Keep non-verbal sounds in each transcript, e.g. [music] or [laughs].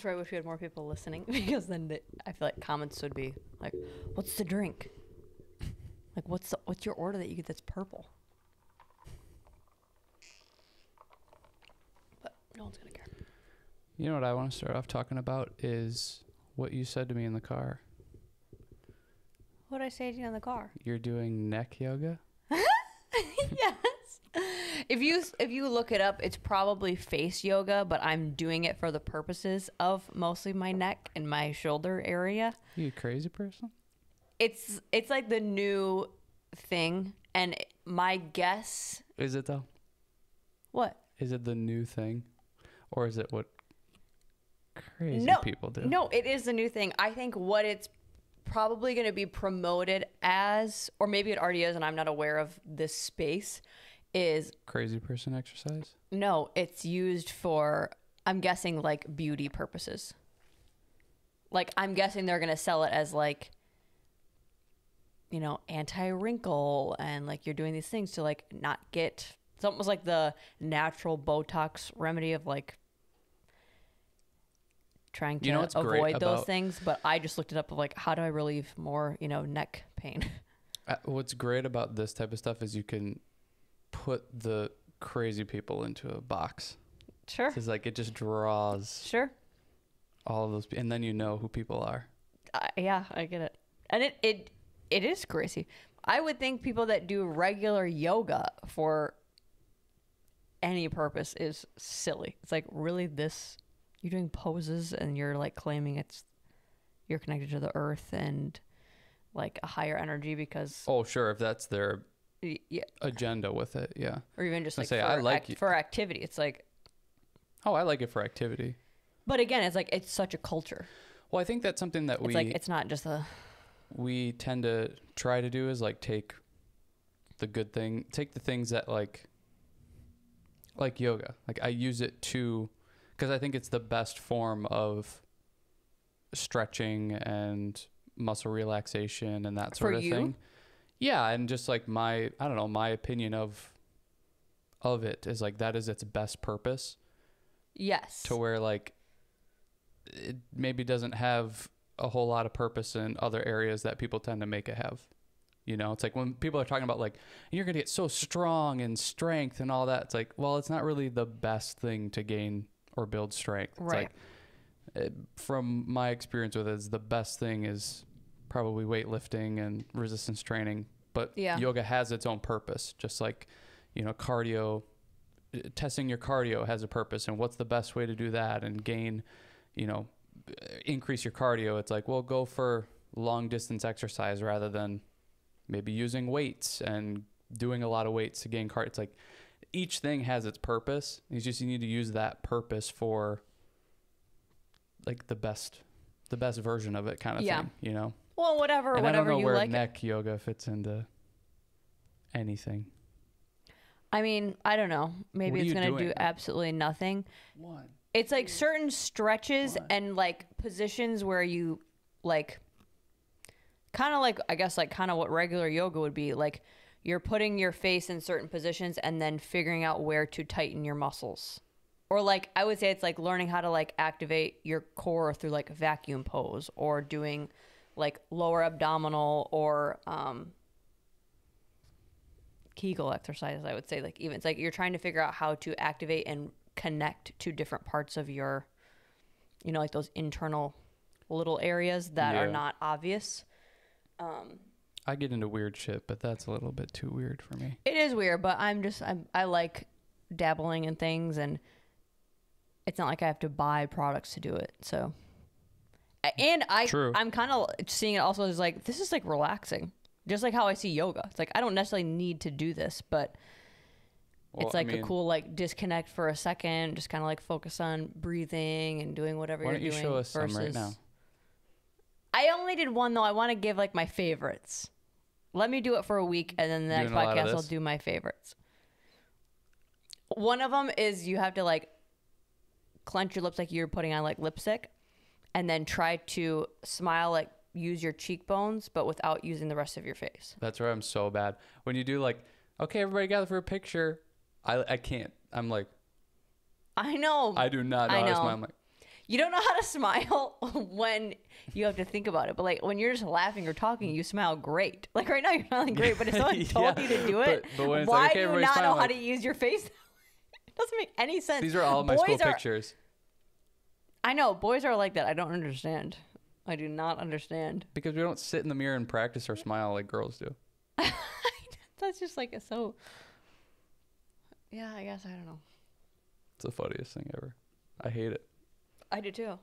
This is where I wish we had more people listening [laughs] because then the, I feel like comments would be like, "What's the drink? Like, what's the, what's your order that you get that's purple?" But no one's gonna care. You know what I want to start off talking about is what you said to me in the car. What did I say to you in the car? You're doing neck yoga. [laughs] yes. If you if you look it up, it's probably face yoga, but I'm doing it for the purposes of mostly my neck and my shoulder area. You crazy person? It's it's like the new thing, and my guess. Is it though? What? Is it the new thing, or is it what crazy no, people do? No, it is the new thing. I think what it's probably going to be promoted as, or maybe it already is, and I'm not aware of this space, is Crazy person exercise. no, it's used for, I'm guessing, like beauty purposes. Like, I'm guessing they're going to sell it as like, you know, anti wrinkle, and like you're doing these things to like not get. It's almost like the natural Botox remedy of like trying to You know avoid those about- things. But I just looked it up of like how do I relieve more, you know, neck pain. [laughs] Uh, what's great about this type of stuff is you can put the crazy people into a box. sure, It's like it just draws sure. all of those, and then you know who people are. Uh, yeah, I get it. And it, it it is crazy. I would think people that do regular yoga for any purpose is silly. It's like really this you're doing poses and you're like claiming it's you're connected to the earth and like a higher energy because Oh, sure, if that's their yeah, agenda with it, yeah. or even just I like say, for, I like act- for activity. It's like Oh, I like it for activity. but again, it's like it's such a culture. Well, I think that's something that It's we like it's not just a we tend to try to do is like take the good thing, take the things that like like yoga. Like I use it to because I think it's the best form of stretching and muscle relaxation and that sort For of you? thing. Yeah, and just like my I don't know, my opinion of of it is like that is its best purpose yes. to where like it maybe doesn't have a whole lot of purpose in other areas that people tend to make it have. You know, it's like when people are talking about like you're going to get so strong and strength and all that. It's like, well, it's not really the best thing to gain or build strength. It's Right. like it, from my experience with it, is the best thing is probably weightlifting and resistance training. But Yeah. yoga has its own purpose, just like you know, cardio. Testing your cardio has a purpose, and what's the best way to do that and gain, you know, increase your cardio? It's like, well, go for long distance exercise rather than maybe using weights and doing a lot of weights to gain cardio. It's like each thing has its purpose. It's just you need to use that purpose for like the best, the best version of it, kind of Yeah. thing. You know. Well, whatever, and I whatever don't know you where like. neck yoga fits into anything. I mean, I don't know. Maybe it's gonna doing? do absolutely nothing. One. It's like certain stretches What? and like positions where you like kind of like I guess like kind of what regular yoga would be like you're putting your face in certain positions and then figuring out where to tighten your muscles. Or like I would say it's like learning how to like activate your core through like vacuum pose or doing like lower abdominal or um Kegel exercises, I would say. Like even it's like you're trying to figure out how to activate and connect to different parts of your, you know, like those internal little areas that are not obvious. Um, I get into weird shit, but that's a little bit too weird for me. it is weird, but I'm just I'm, I like dabbling in things, and it's not like I have to buy products to do it. So, and I True. I'm kind of seeing it also as like this is like relaxing, just like how I see yoga. It's like I don't necessarily need to do this, but Well, it's I like mean, a cool like disconnect for a second, just kind of like focus on breathing and doing whatever Why you're don't you doing. show us some right versus- now? I only did one though. I want to give like my favorites. Let me do it for a week, and then the next Doing a lot of podcast I'll do my favorites. One of them is you have to like clench your lips like you're putting on like lipstick, and then try to smile like use your cheekbones, but without using the rest of your face. That's where I'm so bad. When you do like, okay, everybody gather for a picture. I I can't. I'm like, I know. I do not know, I how to smile. I'm like, you don't know how to [laughs] smile when you have to think about it. But like when you're just laughing or talking, you smile great. Like right now, you're smiling great. But if someone [laughs] told Yeah, you to do it, but- but why like, okay, do you not know smile, how to use your face? [laughs] it doesn't make any sense. These are all my boys school are, pictures I know boys are like that. I don't understand. I do not understand. [laughs] because we don't sit in the mirror and practice our smile like girls do. That's just like so. Yeah, I guess I don't know. It's the funniest thing ever. I hate it. I do too.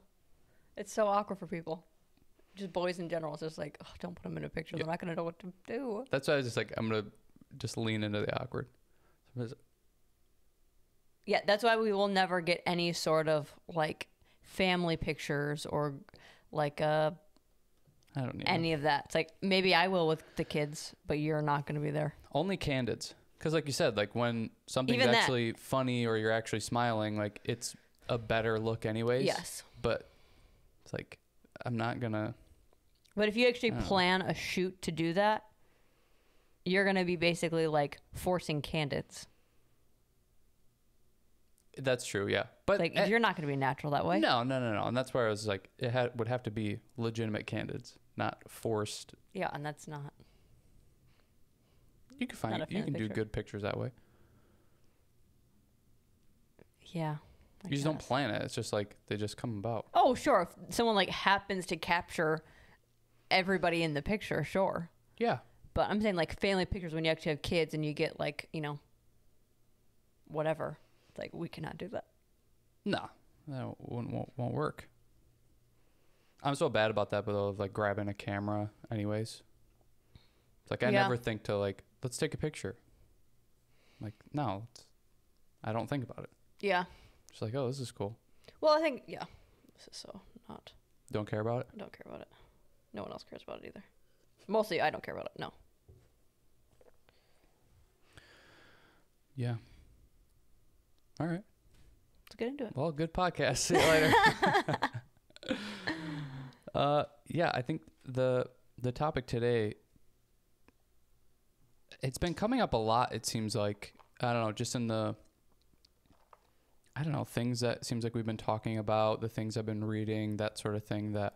It's so awkward for people. Just boys in general. It's just like, oh, don't put them in a picture. Yeah. They're not gonna know what to do. That's why I was just like, I'm gonna just lean into the awkward. Yeah, that's why we will never get any sort of like family pictures or like a I don't need any of that. It's like maybe I will with the kids, but you're not gonna be there. only candids. Because like you said, like when something's Even that. actually funny or you're actually smiling, like it's a better look anyways. Yes. But it's like I'm not gonna. But if you actually Oh. plan a shoot to do that, you're gonna be basically like forcing candids. That's true. Yeah. But Like eh, you're not gonna be natural that way. no, no, no, no. And that's where I was like, it had, would have to be legitimate candids, not forced. Yeah, and that's not. You can find you can do picture. good pictures that way. Yeah. I you just don't plan it. It's just like they just come about. Oh, sure. If someone like happens to capture everybody in the picture, sure. Yeah. But I'm saying like family pictures when you actually have kids and you get like, you know, whatever. It's like we cannot do that. No, that won't, won't, won't work. I'm so bad about that, but of like grabbing a camera, anyways. It's like I Yeah. never think to like, let's take a picture. Like, no, it's, I don't think about it. Yeah. Just like, oh, this is cool. Well, I think yeah. This is so not. Don't care about it. I don't care about it. No one else cares about it either. Mostly, I don't care about it. No. Yeah. All right. Get into it. Well, good podcast. See you later. [laughs] uh, yeah, I think the the topic today it's been coming up a lot. It seems like I don't know, just in the I don't know things that seems like we've been talking about, the things I've been reading, that sort of thing. That,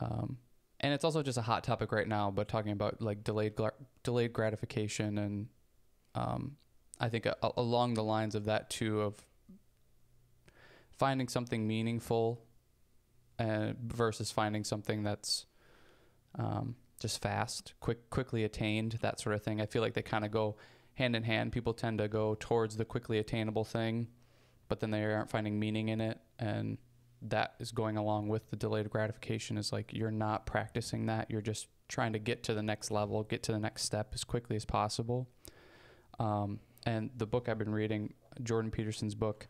um, and it's also just a hot topic right now. But talking about like delayed gla- delayed gratification and, um, I think a- along the lines of that too of finding something meaningful uh, versus finding something that's um, just fast, quick, quickly attained, that sort of thing. I feel like they kind of go hand in hand. People tend to go towards the quickly attainable thing, but then they aren't finding meaning in it, and that is going along with the delayed gratification. Is like you're not practicing that. You're just trying to get to the next level, get to the next step as quickly as possible. Um, and the book I've been reading, Jordan Peterson's book,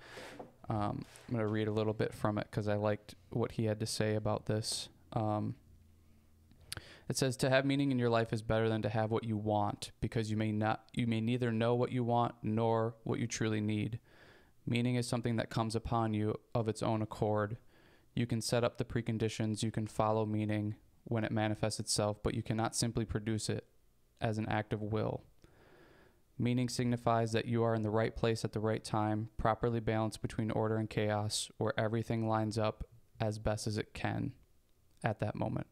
um, I'm going to read a little bit from it because I liked what he had to say about this. Um, it says to have meaning in your life is better than to have what you want because you may not you may neither know what you want nor what you truly need. Meaning is something that comes upon you of its own accord. You can set up the preconditions, you can follow meaning when it manifests itself, but you cannot simply produce it as an act of will. Meaning signifies that you are in the right place at the right time, properly balanced between order and chaos, where everything lines up as best as it can at that moment.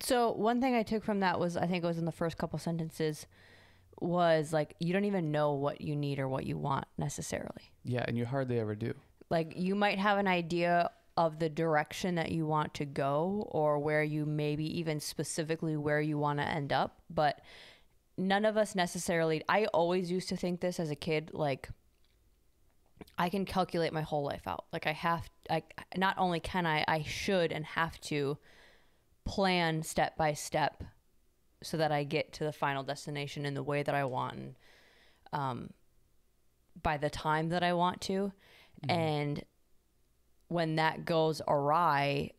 So one thing I took from that was I think it was in the first couple sentences was like you don't even know what you need or what you want necessarily. Yeah, and you hardly ever do. Like you might have an idea of the direction that you want to go or where you maybe even specifically where you want to end up, but none of us necessarily I always used to think this as a kid like I can calculate my whole life out. Like I have I not only can I I should and have to plan step by step so that I get to the final destination in the way that I want and um, by the time that I want to. And when that goes awry,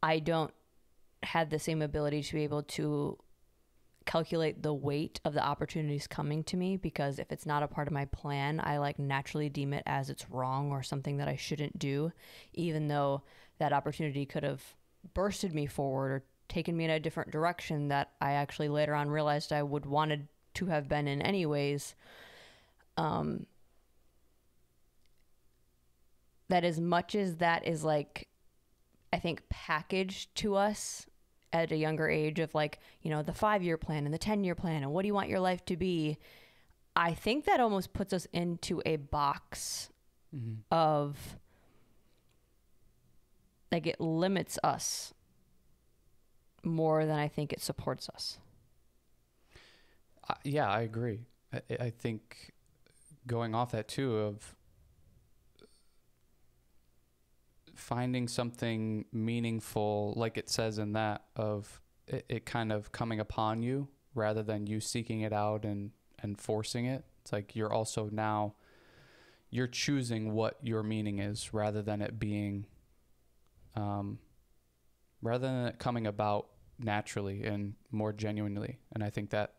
I don't have the same ability to be able to calculate the weight of the opportunities coming to me because if it's not a part of my plan, I like naturally deem it as it's wrong or something that I shouldn't do, even though that opportunity could have bursted me forward or taken me in a different direction that I actually later on realized I would wanted to have been in anyways. Um that as much as that is like I think packaged to us at a younger age of like, you know, the 5-year plan and the 10-year plan and what do you want your life to be? I think that almost puts us into a box Mm-hmm. of like it limits us more than I think it supports us. Uh, yeah, I agree. I, I think going off that too of finding something meaningful, like it says in that, of it, it kind of coming upon you rather than you seeking it out and and forcing it. It's like you're also now you're choosing what your meaning is rather than it being um rather than it coming about naturally and more genuinely. And I think that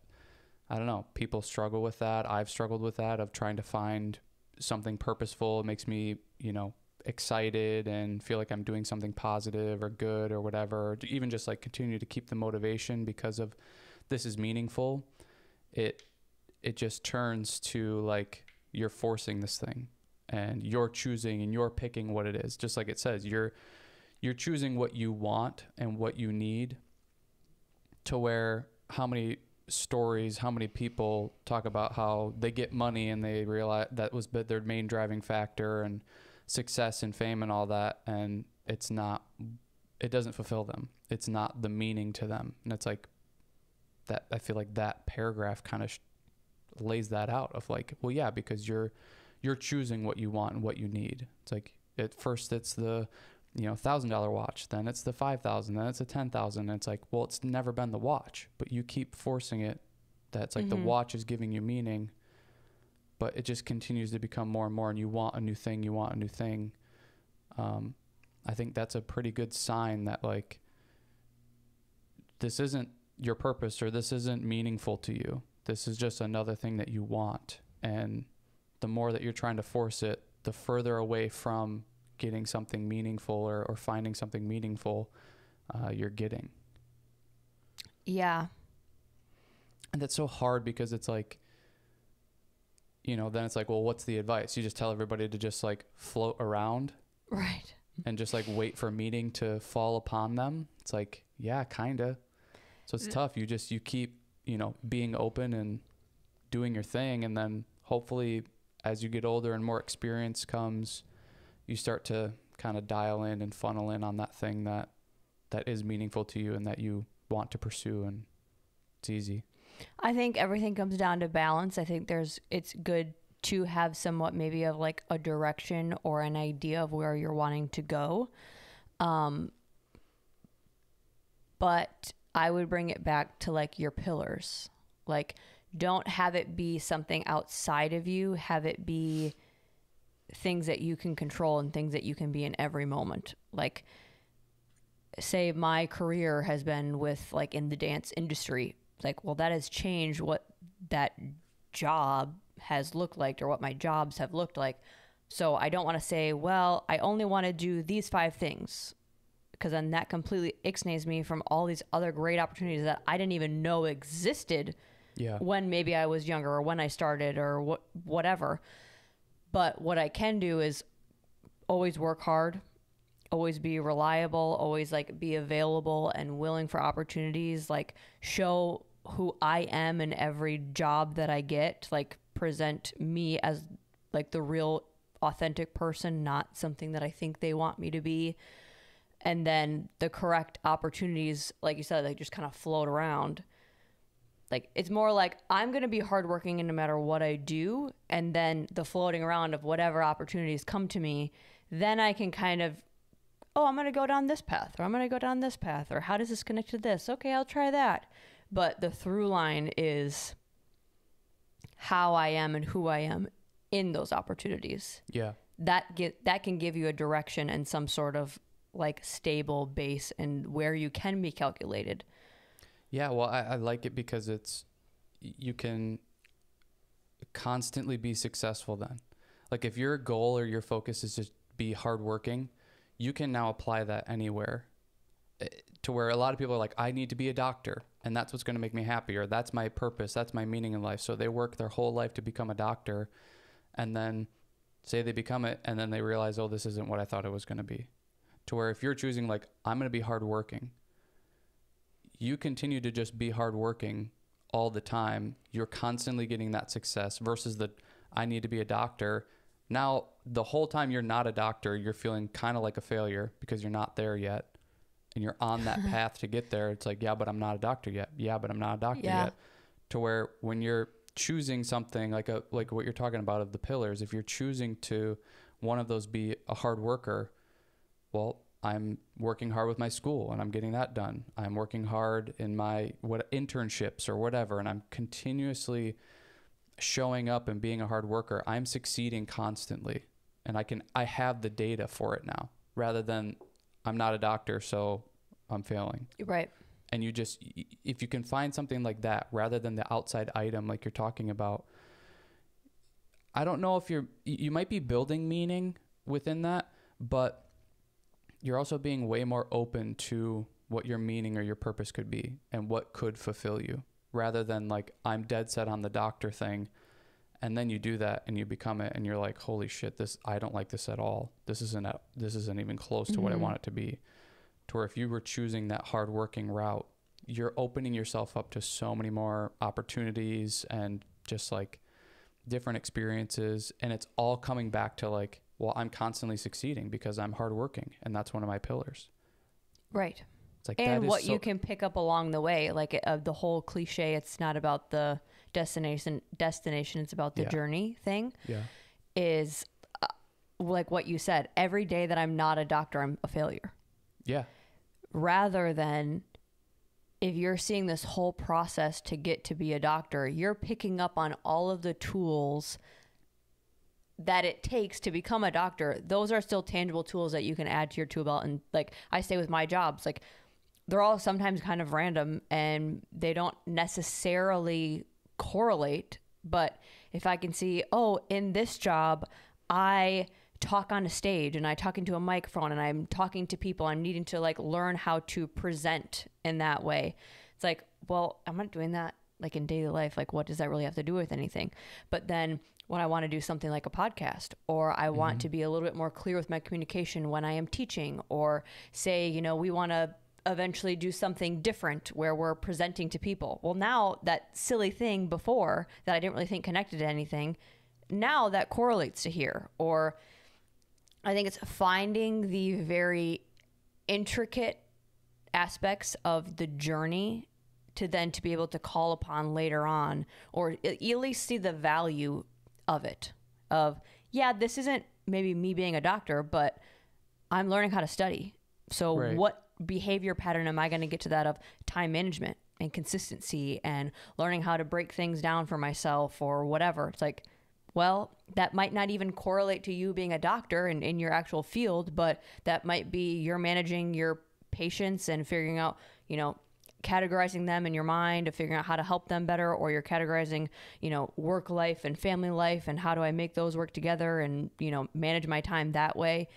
I don't know, people struggle with that. I've struggled with that of trying to find something purposeful. It makes me, you know, excited and feel like I'm doing something positive or good or whatever. Or even just like continue to keep the motivation because of this is meaningful. It it just turns to like you're forcing this thing and you're choosing and you're picking what it is. Just like it says, you're you're choosing what you want and what you need to where how many stories, how many people talk about how they get money and they realize that was their main driving factor and success and fame and all that, and it's not, it doesn't fulfill them. It's not the meaning to them, and it's like that. I feel like that paragraph kind of sh- lays that out of like, well, yeah, because you're you're choosing what you want and what you need. It's like at first it's the you know thousand dollar watch then it's the five thousand then it's a ten thousand and it's like well it's never been the watch but you keep forcing it that's like the Mhm. watch is giving you meaning but it just continues to become more and more and you want a new thing you want a new thing. Um, i think that's a pretty good sign that like this isn't your purpose or this isn't meaningful to you. This is just another thing that you want and the more that you're trying to force it the further away from getting something meaningful or, or finding something meaningful uh, you're getting. Yeah. and that's so hard because it's like you know then it's like well what's the advice? You just tell everybody to just like float around Right. and just like wait for meeting to fall upon them. It's like yeah kinda. So it's Mm. tough. You just you keep you know being open and doing your thing and then hopefully as you get older and more experience comes you start to kind of dial in and funnel in on that thing that that is meaningful to you and that you want to pursue and it's easy I think everything comes down to balance. I think there's it's good to have somewhat maybe of like a direction or an idea of where you're wanting to go. Um but I would bring it back to like your pillars. Like don't have it be something outside of you, have it be things that you can control and things that you can be in every moment. Like say my career has been with like in the dance industry like well that has changed what that job has looked like or what my jobs have looked like so i don't want to say well i only want to do these five things because then that completely ixnays me from all these other great opportunities that i didn't even know existed yeah when maybe I was younger or when I started or what whatever. But what I can do is always work hard, always be reliable, always like be available and willing for opportunities, like show who I am in every job that I get, like present me as like the real authentic person, not something that I think they want me to be. And then the correct opportunities, like you said, they just kind of float around like it's more like I'm gonna be hardworking and no matter what I do, and then the floating around of whatever opportunities come to me, then I can kind of, oh, I'm gonna go down this path, or I'm gonna go down this path, or how does this connect to this? Okay, I'll try that. But the through line is how I am and who I am in those opportunities. yeah That get that can give you a direction and some sort of like stable base and where you can be calculated. Yeah, well, I, I like it because it's you can constantly be successful. Then, like if your goal or your focus is to be hardworking, you can now apply that anywhere. Eh, To where a lot of people are like, I need to be a doctor, and that's what's going to make me happy, or that's my purpose, that's my meaning in life. So they work their whole life to become a doctor, and then say they become it and then they realize oh this isn't what i thought it was going to be. To where if you're choosing like i'm going to be hardworking you continue to just be hardworking all the time. You're constantly getting that success versus the i need to be a doctor. Now the whole time you're not a doctor you're feeling kind of like a failure because you're not there yet and you're on that [laughs] path to get there it's like yeah but i'm not a doctor yet. Yeah but i'm not a doctor Yeah. yet. To where when you're choosing something like a like what you're talking about of the pillars if you're choosing to one of those be a hard worker well i'm working hard with my school and i'm getting that done. I'm working hard in my what internships or whatever and i'm continuously showing up and being a hard worker. I'm succeeding constantly and i can i have the data for it now rather than i'm not a doctor so i'm failing Right. and you just if you can find something like that rather than the outside item like you're talking about i don't know if you're you you might be building meaning within that but you're also being way more open to what your meaning or your purpose could be and what could fulfill you rather than like i'm dead set on the doctor thing and then you do that and you become it and you're like holy shit this i don't like this at all this isn't a, this isn't even close to what i Mhm. want it to be to where if you were choosing that hardworking route, you're opening yourself up to so many more opportunities and just like different experiences. And it's all coming back to like, well, I'm constantly succeeding because I'm hardworking, and that's one of my pillars. Right. It's like and that is what so, you can pick up along the way like uh, the whole cliche it's not about the destination destination it's about the Yeah. journey thing yeah, is uh, like what you said every day that i'm not a doctor i'm a failure. Yeah, rather than if you're seeing this whole process to get to be a doctor you're picking up on all of the tools that it takes to become a doctor. Those are still tangible tools that you can add to your tool belt. And like i say with my jobs. Like they're all sometimes kind of random and they don't necessarily correlate but if i can see oh in this job i talk on a stage and i talk into a microphone and i'm talking to people i'm needing to like learn how to present in that way. It's like well i'm not doing that like in daily life like what does that really have to do with anything? But then when i want to do something like a podcast or i want mm-hmm. to be a little bit more clear with my communication when i am teaching or say you know we want to eventually do something different where we're presenting to people. Well now that silly thing before that i didn't really think connected to anything now that correlates to here. Or i think it's finding the very intricate aspects of the journey to then to be able to call upon later on or at least see the value of it. Of yeah this isn't maybe me being a doctor but i'm learning how to study. So Right. what behavior pattern am i going to get to that of time management and consistency and learning how to break things down for myself or whatever? It's like well that might not even correlate to you being a doctor in, in your actual field but that might be you're managing your patients and figuring out you know categorizing them in your mind of figuring out how to help them better or you're categorizing you know work life and family life and how do i make those work together and you know manage my time that way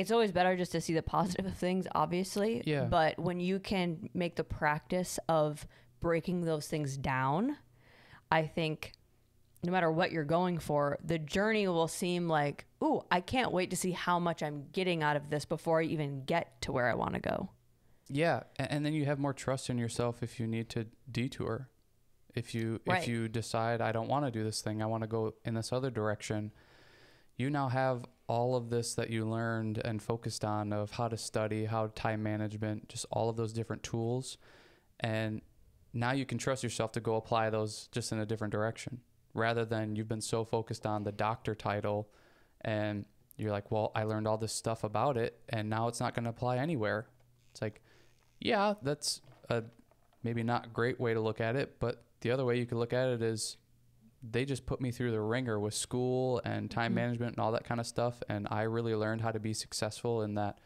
it's always better just to see the positive of things obviously Yeah. but when you can make the practice of breaking those things down i think no matter what you're going for, the journey will seem like, ooh, I can't wait to see how much I'm getting out of this before I even get to where I want to go. yeah. And, then you have more trust in yourself if you need to detour. If you Right. if you decide I don't want to do this thing, I want to go in this other direction. You now have all of this that you learned and focused on of how to study, how time management, just all of those different tools, and now you can trust yourself to go apply those just in a different direction rather than you've been so focused on the doctor title and you're like, well, I learned all this stuff about it and now it's not going to apply anywhere. It's like, yeah, that's a maybe not great way to look at it, but the other way you could look at it is they just put me through the ringer with school and time Mhm. management and all that kind of stuff and I really learned how to be successful in that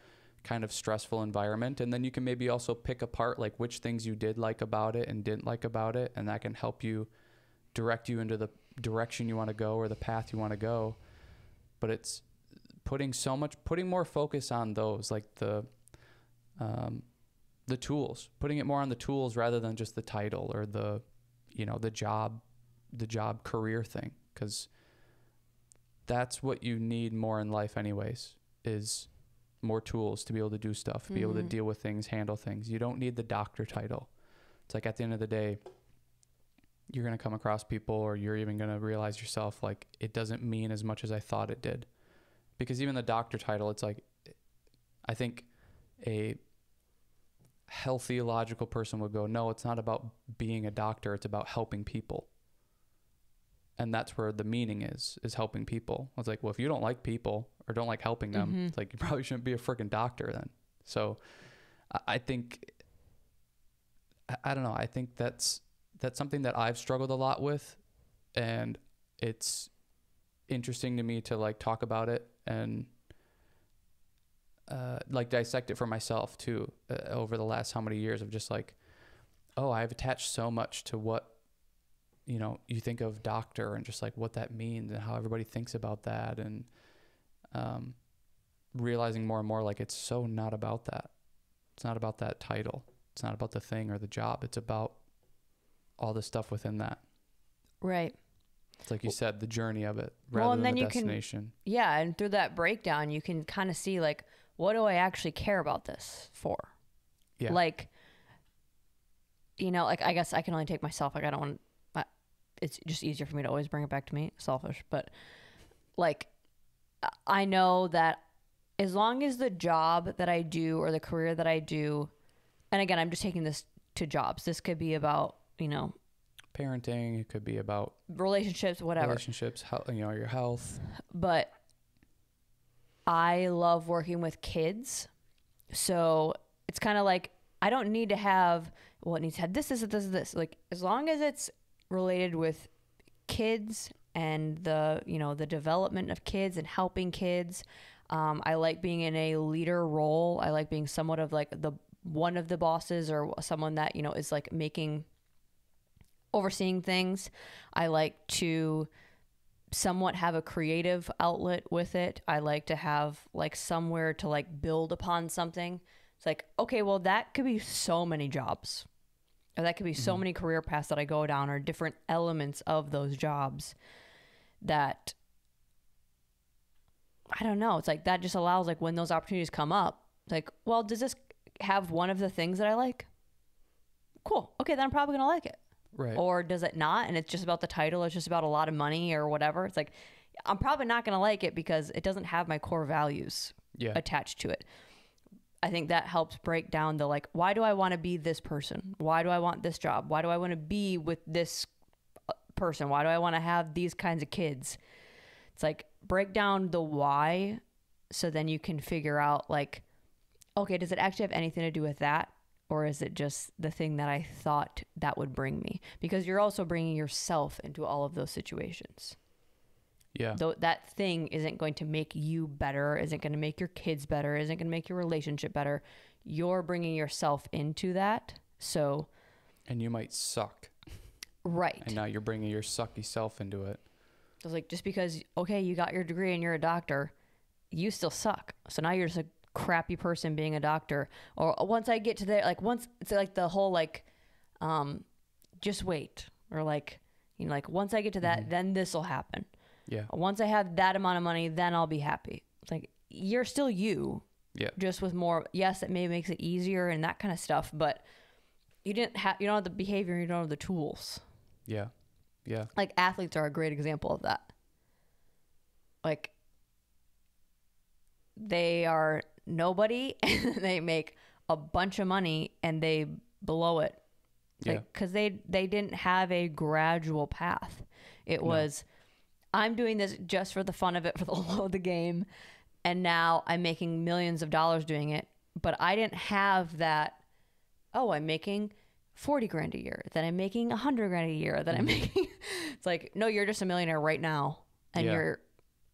kind of stressful environment and then you can maybe also pick apart like which things you did like about it and didn't like about it and that can help you direct you into the direction you want to go or the path you want to go but it's putting so much putting more focus on those like the um, the tools putting it more on the tools rather than just the title or the you know the job the job career thing because that's what you need more in life anyways is more tools to be able to do stuff, be able to Mhm. deal with things, handle things. You don't need the doctor title. It's like at the end of the day, you're going to come across people or you're even going to realize yourself like it doesn't mean as much as I thought it did. Because even the doctor title, it's like I think a healthy logical person would go, "No, it's not about being a doctor, it's about helping people." And that's where the meaning is, is helping people. It's like, well, if you don't like people or don't like helping them, Mhm. it's like you [laughs] probably shouldn't be a freaking doctor then. So I- think I- I don't know. I think that's that's something that I've struggled a lot with, and it's interesting to me to like talk about it and uh, like dissect it for myself too uh, over the last how many years of just like, oh, I've attached so much to what you know you think of doctor and just like what that means and how everybody thinks about that and um, realizing more and more like it's so not about that. It's not about that title. It's not about the thing or the job. It's about all the stuff within that. Right. It's like you said, the journey of it Well, rather and than then the you can- destination. Yeah, and through that breakdown, you can kind of see like, what do I actually care about this for? Yeah. Like, you know, like I guess I can only take myself. Like I don't want. It's just easier for me to always bring it back to me. Selfish, but like, I- I know that as long as the job that I do or the career that I do, and again, I'm just taking this to jobs. This could be about you know Parenting. It could be about relationships, whatever. relationships. How you know your health. but I love working with kids. So it's kind of like I don't need to have well, it needs to have this, this, this, this. Like as long as it's related with kids and the you know the development of kids and helping kids. Um, I like being in a leader role. I like being somewhat of like the one of the bosses or someone that you know is like making overseeing things. I like to somewhat have a creative outlet with it. I like to have like somewhere to like build upon something. It's like, okay, well that could be so many jobs. Or that could be so mm-hmm. many career paths that I go down or different elements of those jobs that I don't know. It's like that just allows like when those opportunities come up, like, well, does this have one of the things that I like? Cool. Okay, then I'm probably gonna like it Right. or does it not and it's just about the title it's just about a lot of money or whatever it's like i'm probably not going to like it because it doesn't have my core values yeah. attached to it i think that helps break down the like why do i want to be this person? Why do i want this job? Why do i want to be with this uh, person? Why do i want to have these kinds of kids? It's like break down the why so then you can figure out like okay does it actually have anything to do with that? Or is it just the thing that I thought that would bring me? Because you're also bringing yourself into all of those situations. Yeah. Though that thing isn't going to make you better, isn't going to make your kids better, isn't going to make your relationship better. You're bringing yourself into that. So, And you might suck, right. and now you're bringing your sucky self into it. It's like just because okay, you got your degree and you're a doctor, you still suck. So now you're just a crappy person being a doctor. Or once I get to there, like once it's like the whole like, um, just wait, or like you know, like once I get to that, then this will happen. Yeah. Once I have that amount of money, then I'll be happy. It's like you're still you, Yeah. just with more. Yes, it may makes it easier and that kind of stuff, but you didn't have you don't have the behavior, you don't have the tools Yeah. Yeah. like athletes are a great example of that. Like they are nobody [laughs] and they make a bunch of money and they blow it. Yeah. Like cuz they they didn't have a gradual path. It was I'm doing this just for the fun of it for the [laughs] love of the game and now I'm making millions of dollars doing it, but I didn't have that oh, I'm making 40 grand a year, then I'm making 100 grand a year, then I'm mm-hmm. making [laughs] It's like, no, you're just a millionaire right now and Yeah. you're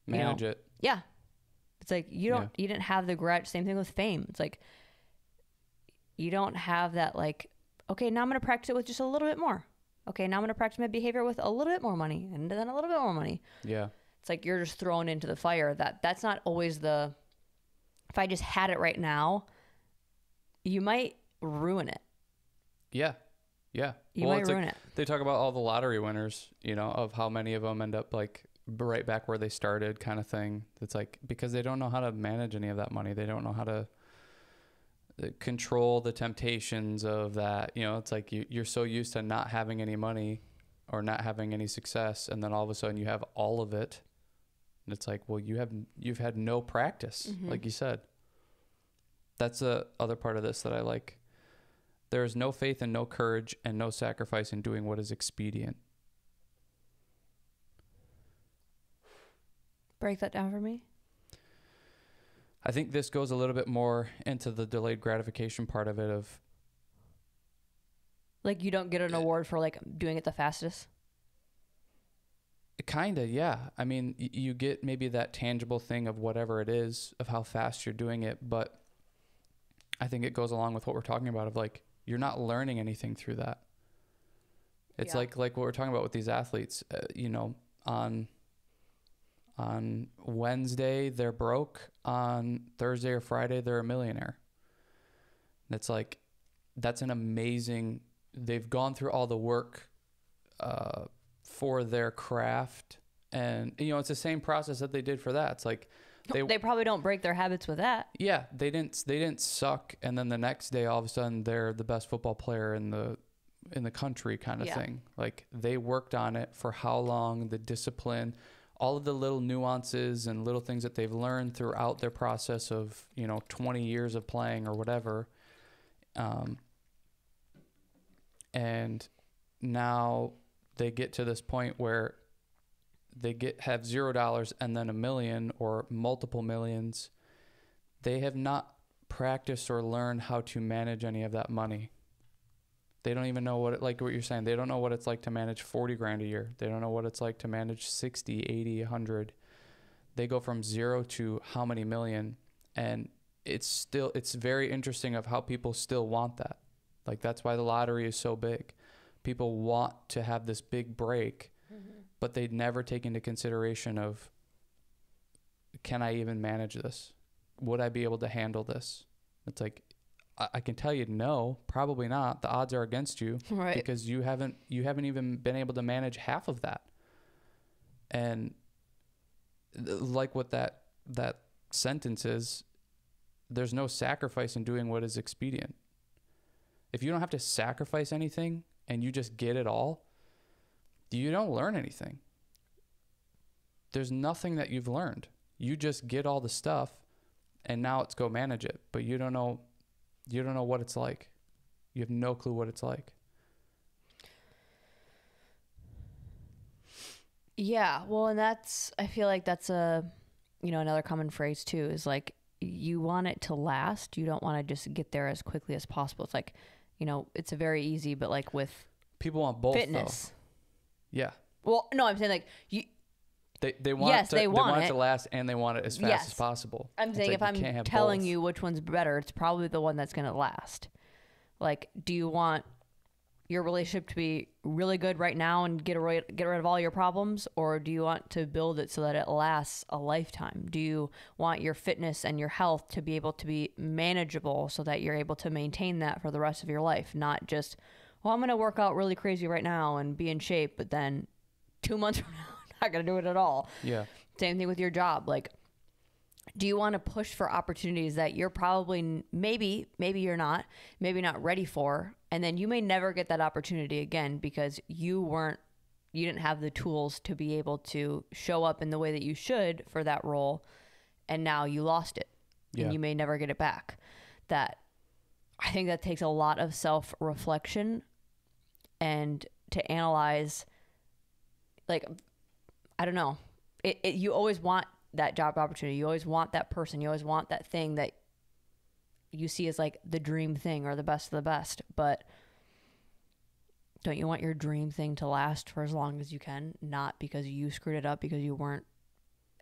You know, Manage it. yeah. It's like you don't you didn't have the grudge. same thing with fame. It's like you don't have that like okay, now I'm going to practice it with just a little bit more. Okay, now I'm going to practice my behavior with a little bit more money and then a little bit more money. Yeah. It's like you're just thrown into the fire. That that's not always the if I just had it right now, you might ruin it. Yeah. Yeah. You well, might it's like ruin it. they talk about all the lottery winners, you know, of how many of them end up like right back where they started kind of thing. It's like because they don't know how to manage any of that money. They don't know how to control the temptations of that. You know, it's like you, you're so used to not having any money or not having any success, and then all of a sudden you have all of it. And it's like, well, you have you've had no practice, Mhm. like you said. That's the other part of this that I like. There is no faith and no courage and no sacrifice in doing what is expedient. Break that down for me. I think this goes a little bit more into the delayed gratification part of it of Like you don't get an award for like doing it the fastest. kind of yeah. I mean, y- you get maybe that tangible thing of whatever it is of how fast you're doing it, but I think it goes along with what we're talking about of like you're not learning anything through that. It's Yeah. like like what we're talking about with these athletes, uh, you know, on on Wednesday they're broke, on Thursday or Friday they're a millionaire. It's like that's an amazing they've gone through all the work uh, for their craft and you know it's the same process that they did for that it's like They, They- probably don't break their habits with that. yeah they didn't they didn't suck and then the next day all of a sudden they're the best football player in the in the country kind of Yeah. thing like they worked on it for how long the discipline all of the little nuances and little things that they've learned throughout their process of you know 20 years of playing or whatever. Um, and now they get to this point where they get have zero dollars and then a million or multiple millions. They have not practiced or learned how to manage any of that money they don't even know what it, like what you're saying they don't know what it's like to manage 40 grand a year. They don't know what it's like to manage 60 80 100 they go from zero to how many million and it's still it's very interesting of how people still want that. Like that's why the lottery is so big. People want to have this big break mm-hmm. but they never take into consideration of can I even manage this? Would I be able to handle this? It's like I, can tell you no, probably not. The odds are against you [laughs] Right. because you haven't you haven't even been able to manage half of that. And like what that that sentence is, there's no sacrifice in doing what is expedient. If you don't have to sacrifice anything and you just get it all, you don't learn anything. There's nothing that you've learned. You just get all the stuff and now it's go manage it, but you don't know you don't know what it's like. You have no clue what it's like. Yeah, well, and that's I feel like that's a you know another common phrase too is like you want it to last. You don't want to just get there as quickly as possible. It's like you know it's a very easy, but like with People want both fitness. though. Yeah. Well, no, I'm saying like you. They they want Yes, to, they want it it. to last and they want it as fast Yes. as possible. I'm saying like if I'm telling both. you which one's better, it's probably the one that's going to last. Like, do you want your relationship to be really good right now and get rid get rid of all your problems, or do you want to build it so that it lasts a lifetime? Do you want your fitness and your health to be able to be manageable so that you're able to maintain that for the rest of your life, not just well, I'm going to work out really crazy right now and be in shape, but then two months [laughs] from now, not going to do it at all. Yeah. Same thing with your job. Like, do you want to push for opportunities that you're probably maybe maybe you're not maybe not ready for, and then you may never get that opportunity again because you weren't you didn't have the tools to be able to show up in the way that you should for that role, and now you lost it, Yeah. and you may never get it back. That I think that takes a lot of self reflection and to analyze like I don't know. It, it you always want that job opportunity. You always want that person. You always want that thing that you see as like the dream thing or the best of the best. But don't you want your dream thing to last for as long as you can? Not because you screwed it up because you weren't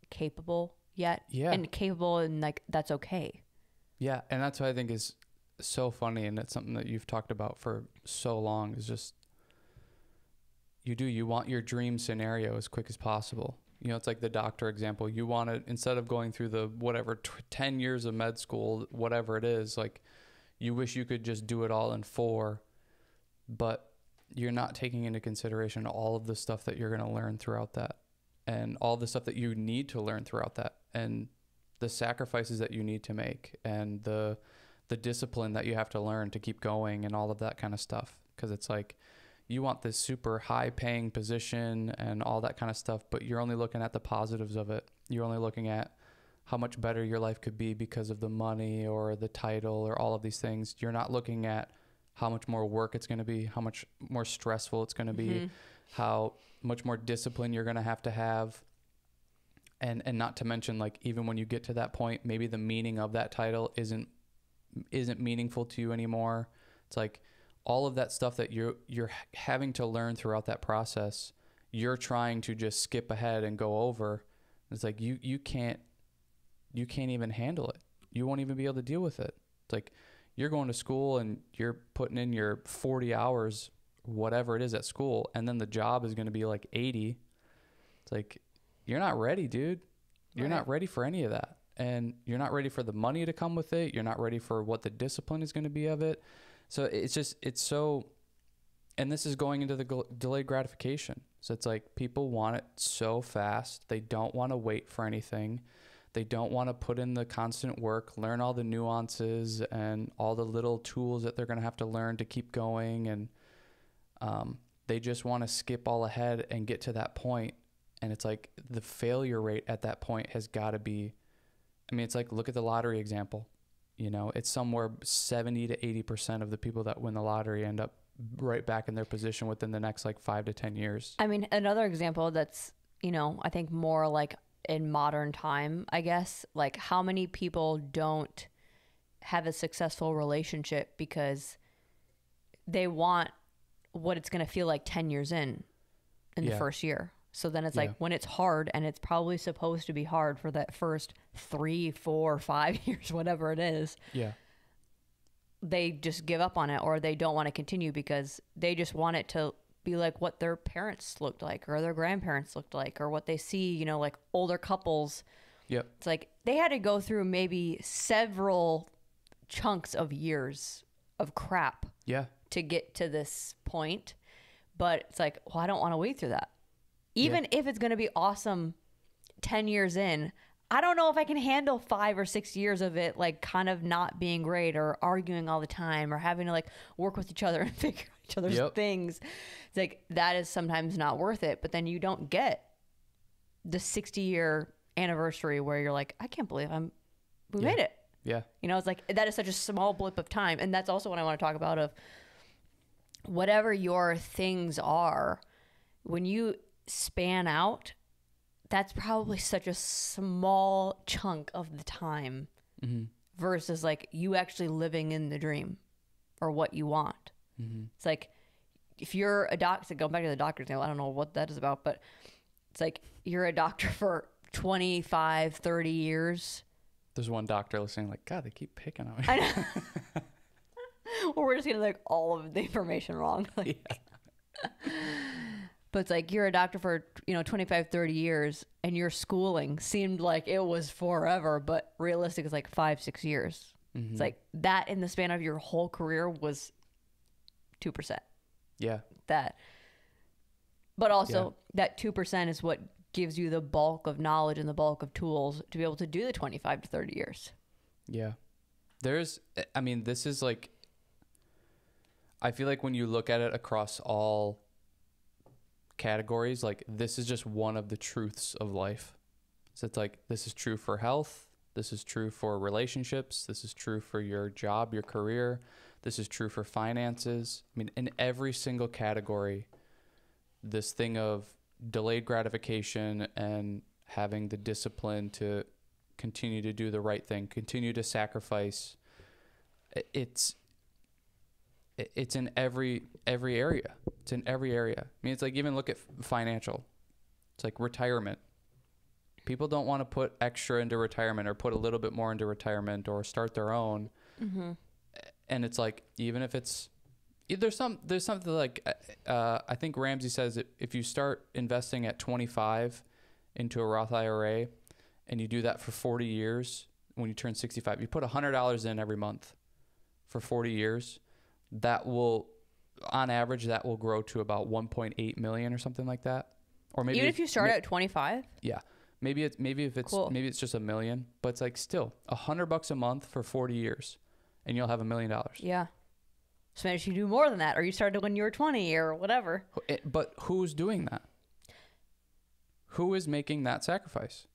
capable yet. Yeah. And capable and like that's okay. Yeah, and that's what I think is so funny, and it's something that you've talked about for so long. Is just you do you want your dream scenario as quick as possible. You know, it's like the doctor example. You want it instead of going through the whatever t- ten years of med school, whatever it is. Like, you wish you could just do it all in four, but you're not taking into consideration all of the stuff that you're going to learn throughout that. and all the stuff that you need to learn throughout that and the sacrifices that you need to make and the the discipline that you have to learn to keep going and all of that kind of stuff because it's like you want this super high paying position and all that kind of stuff but you're only looking at the positives of it. You're only looking at how much better your life could be because of the money or the title or all of these things. You're not looking at how much more work it's going to be how much more stressful it's going to be Mhm. how much more discipline you're going to have to have. And and not to mention like even when you get to that point maybe the meaning of that title isn't isn't meaningful to you anymore. It's like all of that stuff that you're you're having to learn throughout that process you're trying to just skip ahead and go over it's like you you can't you can't even handle it. You won't even be able to deal with it. It's like you're going to school and you're putting in your 40 hours whatever it is at school and then the job is going to be like 80 it's like you're not ready dude. You're Right. not ready for any of that. And you're not ready for the money to come with it. You're not ready for what the discipline is going to be of it so it's just it's so and this is going into the gl- delayed gratification. So it's like people want it so fast. They don't want to wait for anything. They don't want to put in the constant work learn all the nuances and all the little tools that they're going to have to learn to keep going. And um, they just want to skip all ahead and get to that point. point and it's like the failure rate at that point has got to be i mean it's like look at the lottery example you know it's somewhere 70 to 80% of the people that win the lottery end up right back in their position within the next like 5 to 10 years I mean, another example that's, you know, I think more like in modern time, I guess, like how many people don't have a successful relationship because they want what it's going to feel like 10 years in in the first year. So then it's Yeah. like when it's hard and it's probably supposed to be hard for that first three, four, [laughs] five [laughs] years, whatever it is, yeah they just give up on it or they don't want to continue because they just want it to be like what their parents looked like or their grandparents looked like or what they see, you know, like older couples. yep It's like they had to go through maybe several chunks of years of crap yeah to get to this point. But it's like, well, I don't want to wait through that. Even if it's going to be awesome 10 years in, I don't know if I can handle five or six years of it, like kind of not being great or arguing all the time or having to like work with each other [laughs] and figure out each other's Yep. things. It's like that is sometimes not worth it. But then you don't get the 60 year anniversary where you're like, I can't believe I'm, we Yeah. made it. yeah You know, it's like that is such a small blip of time. And that's also what I want to talk about of whatever your things are, when you span out, that's probably such a small chunk of the time mm-hmm. versus like you actually living in the dream or what you want. Mm-hmm. It's like if you're a doctor, going back to the doctor's example, I don't know what that is about, but it's like you're a doctor [laughs] for 25, 30 years. there's one doctor listening like god they keep picking on me I know. [laughs] [laughs] or we're just getting like all of the information wrong. Like, But it's like you're a doctor for, you know, 25, 30 years and your schooling seemed like it was forever, but realistic is like five, six years. Mhm. It's like that in the span of your whole career was 2%. yeah That. But also, that 2% is what gives you the bulk of knowledge and the bulk of tools to be able to do the 25 to 30 years. Yeah. There's, I mean, this is like, I feel like when you look at it across all categories, like, this is just one of the truths of life. So it's like, this is true for health. This is true for relationships. This is true for your job, your career. This is true for finances. I mean, in every single category, this thing of delayed gratification and having the discipline to continue to do the right thing, continue to sacrifice. It's it's in every every area. It's in every area. I mean, it's like even look at financial. It's like retirement. People don't want to put extra into retirement or put a little bit more into retirement or start their own. Mm-hmm. And it's like even if it's there's some there's something like uh, uh, I think Ramsey says that if you start investing at 25 into a Roth IRA and you do that for 40 years when you turn 65 you put $100 in every month for 40 years that will on average that will grow to about 1.8 million or something like that or maybe Even if you start at 25? yeah, maybe it's maybe if it's Cool. maybe it's just a million, but it's like still a hundred bucks a month for forty years, and you'll have a million dollars. Yeah. So maybe you do more than that, or you started when you were 20 or whatever. It- But who's doing that? Who is making that sacrifice?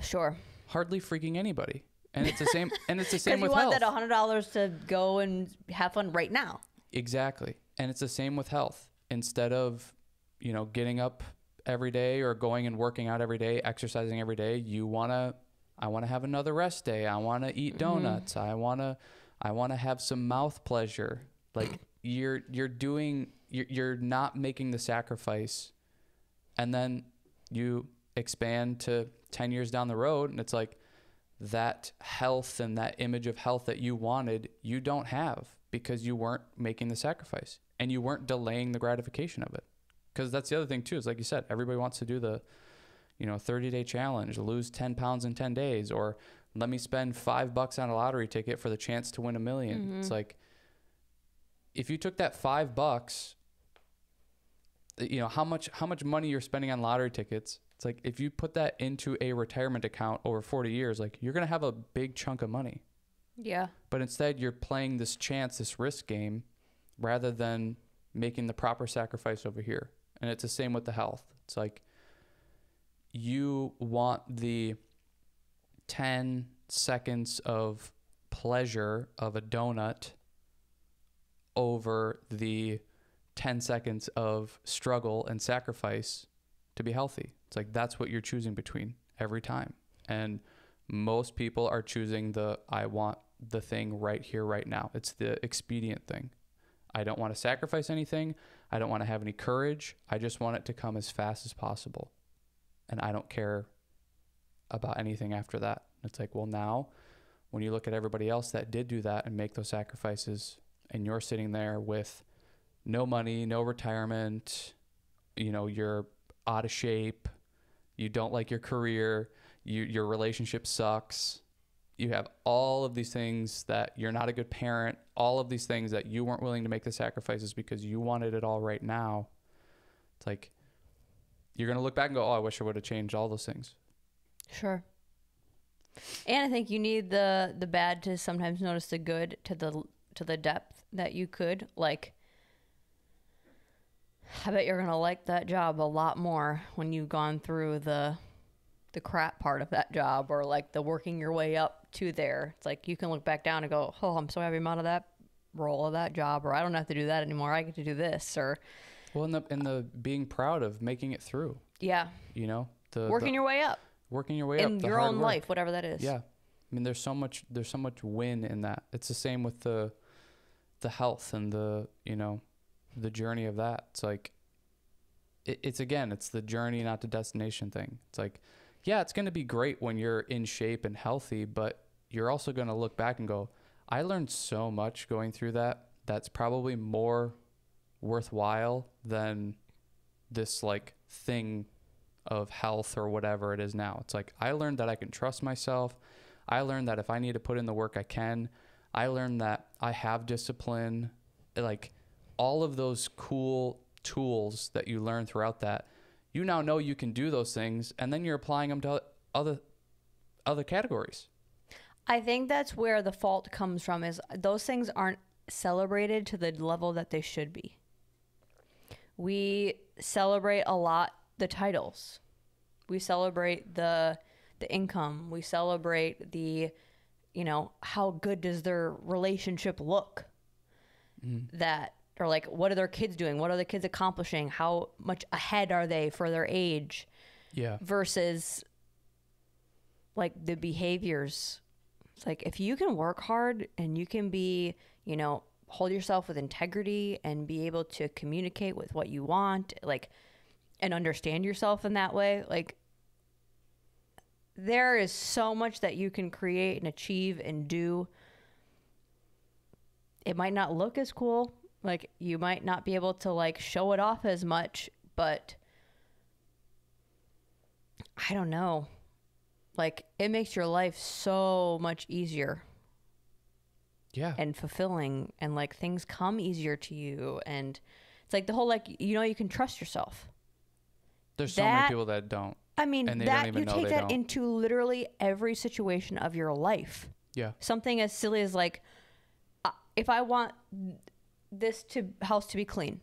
Sure. Hardly freaking anybody. And it's the same. and it's the [laughs] same you want health. that $100 to go and have fun right now. Exactly. And it's the same with health. Instead of, you know, getting up every day or going and working out every day, exercising every day, you want to I want to have another rest day. I want to eat mm-hmm. donuts. I want to I want to have some mouth pleasure. Like [clears throat] you're you're doing you're, you're not making the sacrifice and then you expand to 10 years down the road and it's like that health and that image of health that you wanted, you don't have because you weren't making the sacrifice and you weren't delaying the gratification of it. Because that's the other thing too. Is like you said, everybody wants to do the, you know, 30 day challenge, lose 10 pounds in 10 days, or let me spend five bucks on a lottery ticket for the chance to win a 1000000 It's mm-hmm. like, if you took that five bucks, you know how much how much money you're spending on lottery tickets. It's like if you put that into a retirement account over 40 years, like you're gonna have a big chunk of money. Yeah. But instead, you're playing this chance, this risk game, rather than making the proper sacrifice over here. And it's the same with the health. It's like you want the 10 seconds of pleasure of a donut over the 10 seconds of struggle and sacrifice to be healthy. It's like that's what you're choosing between every time. And most people are choosing the I want the thing right here, right now. It's the expedient thing. I don't want to sacrifice anything. I don't want to have any courage. I just want it to come as fast as possible. And I don't care about anything after that. It's like, well, now when you look at everybody else that did do that and make those sacrifices, and you're sitting there with no money, no retirement, you know, you're out of shape, you don't like your career, you, your relationship sucks, you have all of these things that you're not a good parent, all of these things that you weren't willing to make the sacrifices because you wanted it all right now. It's like you're going to look back and go, "Oh, I wish I would have changed all those things." Sure. And I think you need the the bad to sometimes notice the good to the to the depth that you could like. I bet you're gonna like that job a lot more when you've gone through the the crap part of that job or like the working your way up to there. It's like you can look back down and go, "Oh, I'm so happy I'm out of that role of that job," or "I don't have to do that anymore. I get to do this," or Well, in the in the being proud of making it through, yeah, you know, the working the, your way up working your way up in your own work. life, whatever that is. Yeah. I mean there's so much there's so much win in that. It's the same with the the health and the, you know, the journey of that. It's like it, it's again, it's the journey not the destination thing. It's like yeah, it's going to be great when you're in shape and healthy, but you're also going to look back and go, I learned so much going through that. That's probably more worthwhile than this like thing of health or whatever it is now. It's like I learned that I can trust myself. I learned that if I need to put in the work, I can. I learned that I have discipline. Like all of those cool tools that you learn throughout that, you now know you can do those things, and then you're applying them to other other categories. I think that's where the fault comes from is those things aren't celebrated to the level that they should be. We celebrate a lot the titles. We celebrate the the income. We celebrate the you know, how good does their relationship look? Mm-hmm. That or like what are their kids doing? What are the kids accomplishing? How much ahead are they for their age? Yeah. versus like the behaviors. It's like if you can work hard and you can be, you know, hold yourself with integrity and be able to communicate with what you want, like, and understand yourself in that way, like, there is so much that you can create and achieve and do. It might not look as cool. Like, you might not be able to, like, show it off as much, but I don't know. Like it makes your life so much easier Yeah. and fulfilling and like things come easier to you and it's like the whole like you know you can trust yourself. There's so many people that don't. I mean, And they don't that you take that don't. into literally every situation of your life. Yeah. Something as silly as like, uh, if I want this to house to be clean,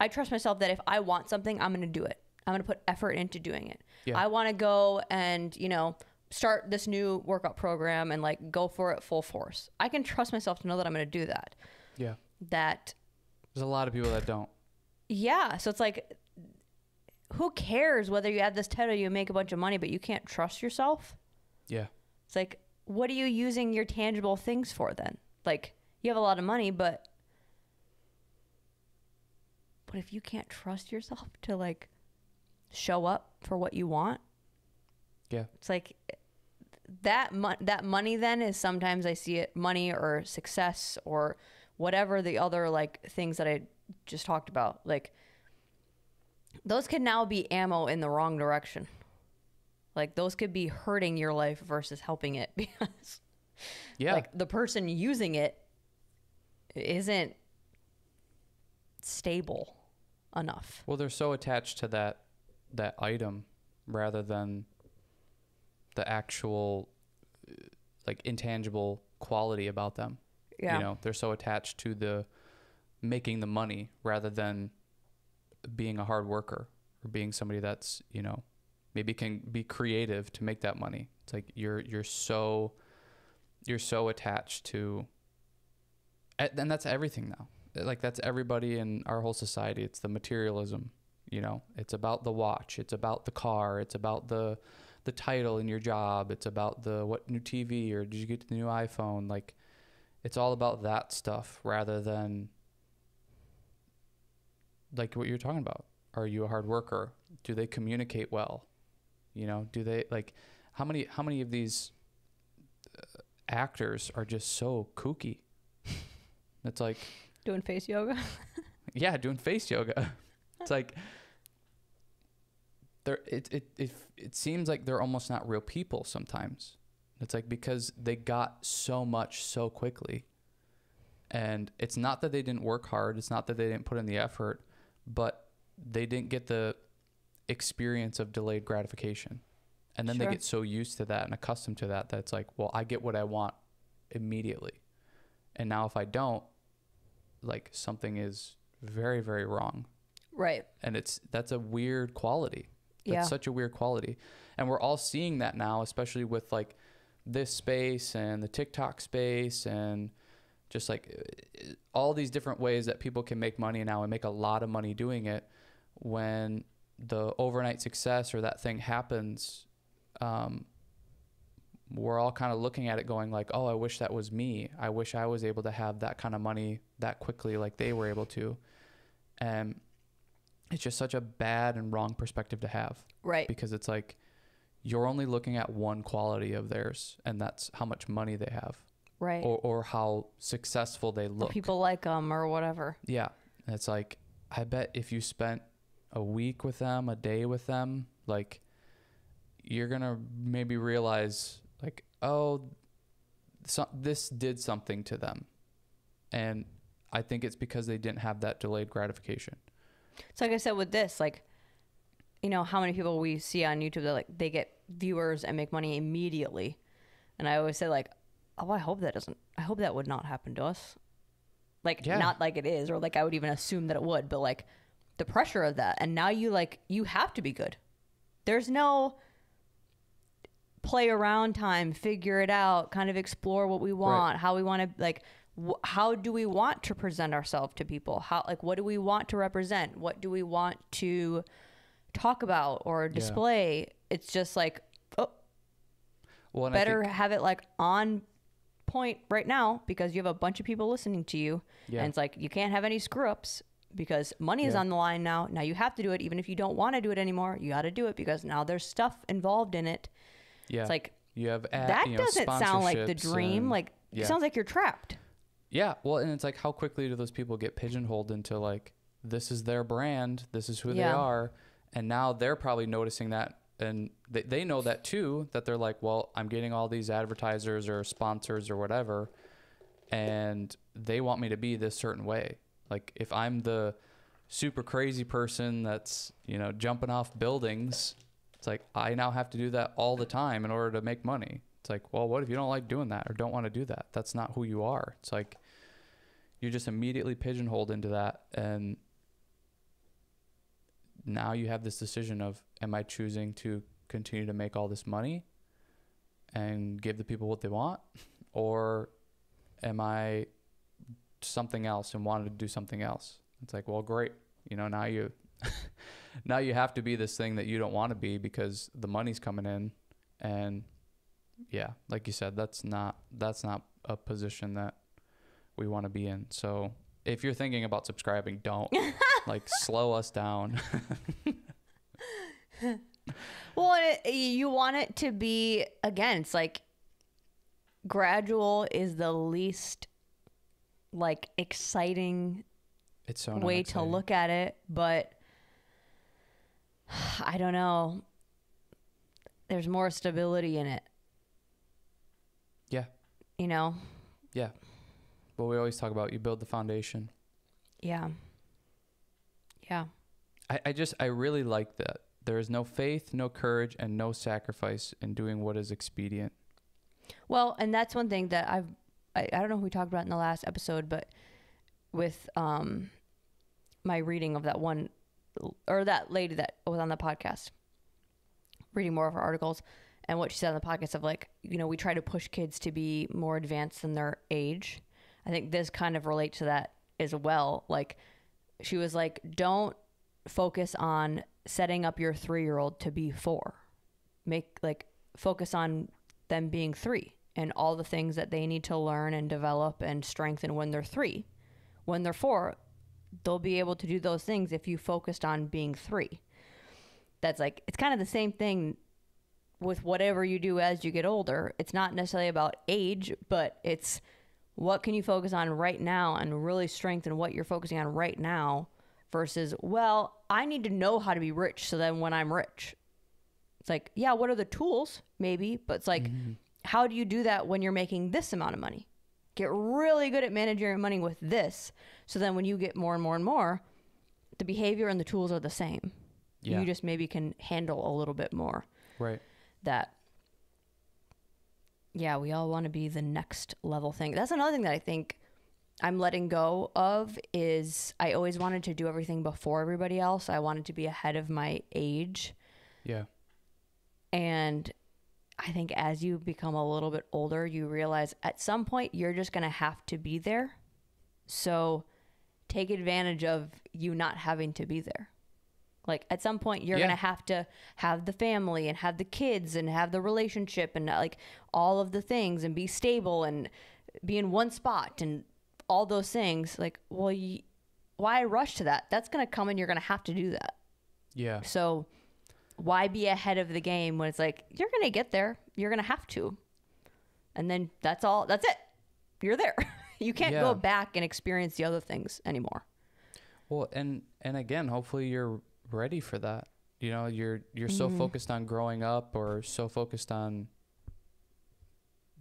I trust myself that if I want something, I'm going to do it. I'm going to put effort into doing it. Yeah. I want to go and you know start this new workout program and like go for it full force. I can trust myself to know that I'm going to do that. Yeah. That There's a lot of people that don't. yeah, so it's like who cares whether you add this title you make a bunch of money but you can't trust yourself? Yeah. It's like what are you using your tangible things for then? Like you have a lot of money but but if you can't trust yourself to like show up for what you want, Yeah. it's like that mo- that money then is sometimes I see it money or success or whatever the other like things that I just talked about like those can now be ammo in the wrong direction. Like those could be hurting your life versus helping it [laughs] because Yeah. like the person using it isn't stable enough. well, they're so attached to that that item rather than the actual uh, like intangible quality about them. Yeah. You know, they're so attached to the making the money rather than being a hard worker or being somebody that's, you know, maybe can be creative to make that money. It's like you're you're so you're so attached to and that's everything now. Like that's everybody in our whole society. It's the materialism, you know. It's about the watch, it's about the car, it's about the the title in your job, it's about the what new TV or did you get the new iPhone? Like it's all about that stuff rather than like what you're talking about. Are you a hard worker? Do they communicate well? You know, do they like how many how many of these uh, actors are just so kooky? [laughs] It's like Doing face yoga? [laughs] yeah, doing face yoga. [laughs] It's like they're it, it it it seems like they're almost not real people sometimes. It's like because they got so much so quickly. And it's not that they didn't work hard, it's not that they didn't put in the effort, but they didn't get the experience of delayed gratification. And then Sure. they get so used to that and accustomed to that that it's like, well, I get what I want immediately. And now if I don't, like something is very very wrong right. and it's that's a weird quality that's Yeah. such a weird quality and we're all seeing that now especially with like this space and the tiktok space and just like uh, all these different ways that people can make money now and make a lot of money doing it when the overnight success or that thing happens um, we're all kind of looking at it going like oh i wish that was me i wish i was able to have that kind of money that quickly like they were able to and it's just such a bad and wrong perspective to have Right. because it's like you're only looking at one quality of theirs and that's how much money they have Right. or, or how successful they Or look people like them or whatever. yeah and it's like i bet if you spent a week with them a day with them like you're gonna maybe realize like oh so, this did something to them and i think it's because they didn't have that delayed gratification So like I said with this, like, you know, how many people we see on YouTube that like they get viewers and make money immediately. And I always say like, oh, I hope that doesn't. I hope that would not happen to us. Like Yeah. not like it is, or like I would even assume that it would, but like the pressure of that, and now you like you have to be good. There's no play around time, figure it out, kind of explore what we want, how we want to like wh- how do we want to present ourselves to people? How like what do we want to represent? What do we want to talk about or display? It's just like oh, well better think- have it like on point right now because you have a bunch of people listening to you Yeah. and it's like you can't have any screw ups because money is Yeah. on the line now now you have to do it even if you don't want to do it anymore you got to do it because now there's stuff involved in it yeah it's like you have ad, that you know, doesn't sound like the dream and- like yeah. it sounds like you're trapped Yeah, well, and it's like how quickly do those people get pigeonholed into like this is their brand, this is who they are, and now they're probably noticing that, and they they know that too. That they're like, well, I'm getting all these advertisers or sponsors or whatever, and they want me to be this certain way. Like if I'm the super crazy person that's you know jumping off buildings it's like i now have to do that all the time in order to make money. It's like well what if you don't like doing that or don't want to do that? That's not who you are. It's like you're just immediately pigeonholed into that and now you have this decision of am i choosing to continue to make all this money and give the people what they want? Or am i something else and wanted to do something else? It's like well great. You know now you [laughs] now you have to be this thing that you don't want to be because the money's coming in. And yeah like you said that's not that's not a position that we want to be in. So if you're thinking about subscribing don't. [laughs] Like slow us down. [laughs] Well, it, you want it to be again. It's like gradual is the least like exciting it's so way to look at it, but I don't know. There's more stability in it, yeah you know. yeah but we always talk about you build the foundation Yeah. Yeah. I, I just I really like that. There is no faith, no courage, and no sacrifice in doing what is expedient. Well, and that's one thing that I've I, I don't know if we talked about in the last episode, but with um my reading of that one or that lady that was on the podcast, reading more of her articles and what she said on the podcast of like, you know, we try to push kids to be more advanced than their age. I think this kind of relates to that as well. Like she was like, don't focus on setting up your three year old to be four. Make like focus on them being three and all the things that they need to learn and develop and strengthen when they're three. When they're four, they'll be able to do those things if you focused on being three. That's like, it's kind of the same thing with whatever you do as you get older. It's not necessarily about age, but it's what can you focus on right now and really strengthen what you're focusing on right now versus, well, I need to know how to be rich so then when I'm rich. It's like, yeah, what are the tools? Maybe, but it's like, mm-hmm. how do you do that when you're making this amount of money? Get really good at managing your money with this. So then when you get more and more and more, the behavior and the tools are the same. Yeah. You just maybe can handle a little bit more Right. that yeah we all want to be the next level thing that's another thing that i think i'm letting go of is i always wanted to do everything before everybody else i wanted to be ahead of my age Yeah. and i think as you become a little bit older you realize at some point you're just going to have to be there. So take advantage of you not having to be there. Like at some point you're Yeah. going to have to have the family and have the kids and have the relationship and like all of the things and be stable and be in one spot and all those things. Like well y- why rush to that? That's going to come and you're going to have to do that. Yeah. so why be ahead of the game when it's like you're going to get there. You're going to have to. And then that's all that's it. You're there. [laughs] You can't Yeah. go back and experience the other things anymore. Well, and and again, hopefully you're ready for that. You know, you're you're so mm-hmm. focused on growing up or so focused on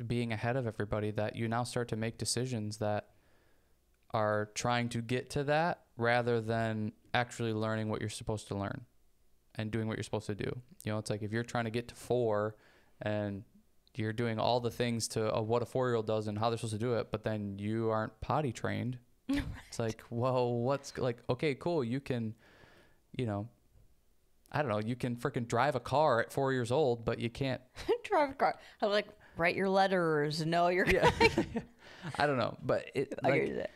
being ahead of everybody that you now start to make decisions that are trying to get to that rather than actually learning what you're supposed to learn and doing what you're supposed to do. You know, it's like if you're trying to get to 4 and you're doing all the things to uh, what a 4-year-old does and how they're supposed to do it, but then you aren't potty trained. [laughs] It's like, well, what's like, okay, cool. You can, you know, I don't know, you can freaking drive a car at four years old, but you can't, [laughs] drive a car I'm like write your letters No, you're. yeah. [laughs] I don't know, but it, I like,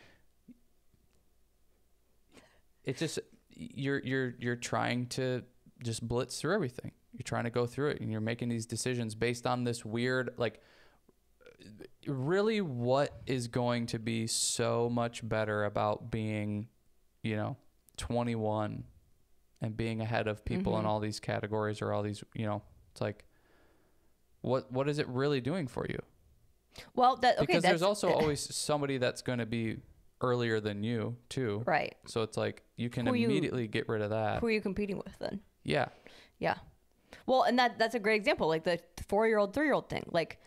it's just, you're, you're, you're trying to just blitz through everything. You're trying to go through it and you're making these decisions based on this weird, like, really what is going to be so much better about being, you know, 21 and being ahead of people in Mhm. all these categories or all these, you know, it's like what what is it really doing for you? well that okay because there's also [laughs] always somebody that's going to be earlier than you too. right So it's like you can Who you- immediately get rid of that. who are you competing with then yeah. Yeah. Well, and that that's a great example, like the four year old, three year old thing. Like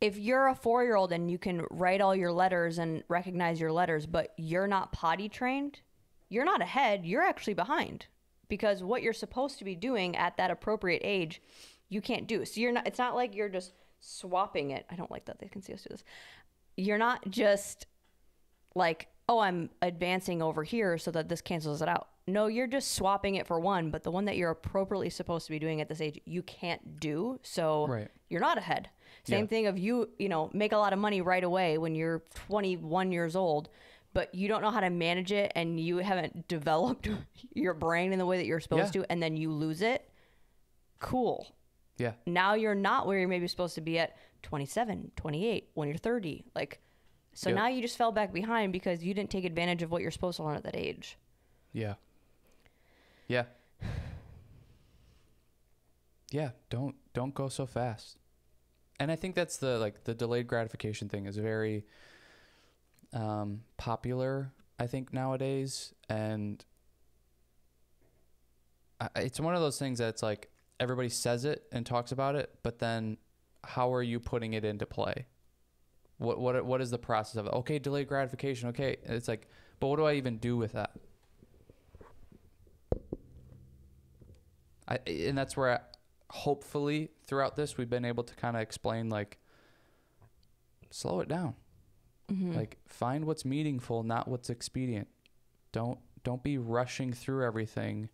if you're a four year old and you can write all your letters and recognize your letters, but you're not potty trained, you're not ahead, you're actually behind because what you're supposed to be doing at that appropriate age, you can't do. So you're not it's not like you're just swapping it. I don't like that they can see us do this. You're not just like, oh, I'm advancing over here so that this cancels it out. No, you're just swapping it for one, but the one that you're appropriately supposed to be doing at this age, you can't do. So Right. you're not ahead. Same Yeah. thing of you, you know, make a lot of money right away when you're 21 years old, but you don't know how to manage it and you haven't [laughs] developed [laughs] your brain in the way that you're supposed Yeah. to, and then you lose it. Cool. Yeah. Now you're not where you're maybe supposed to be at 27, 28, when you're 30. Like, so Yep. now you just fell back behind because you didn't take advantage of what you're supposed to learn at that age. Yeah. Yeah. Yeah, don't don't go so fast. And I think that's the like the delayed gratification thing is very um popular I think nowadays and I, it's one of those things that's like everybody says it and talks about it, but then how are you putting it into play? What what what is the process of it? Okay, delayed gratification. Okay, it's like, but what do I even do with that? I and that's where I, hopefully throughout this we've been able to kind of explain like slow it down. Mm-hmm. Like find what's meaningful, not what's expedient. Don't don't be rushing through everything.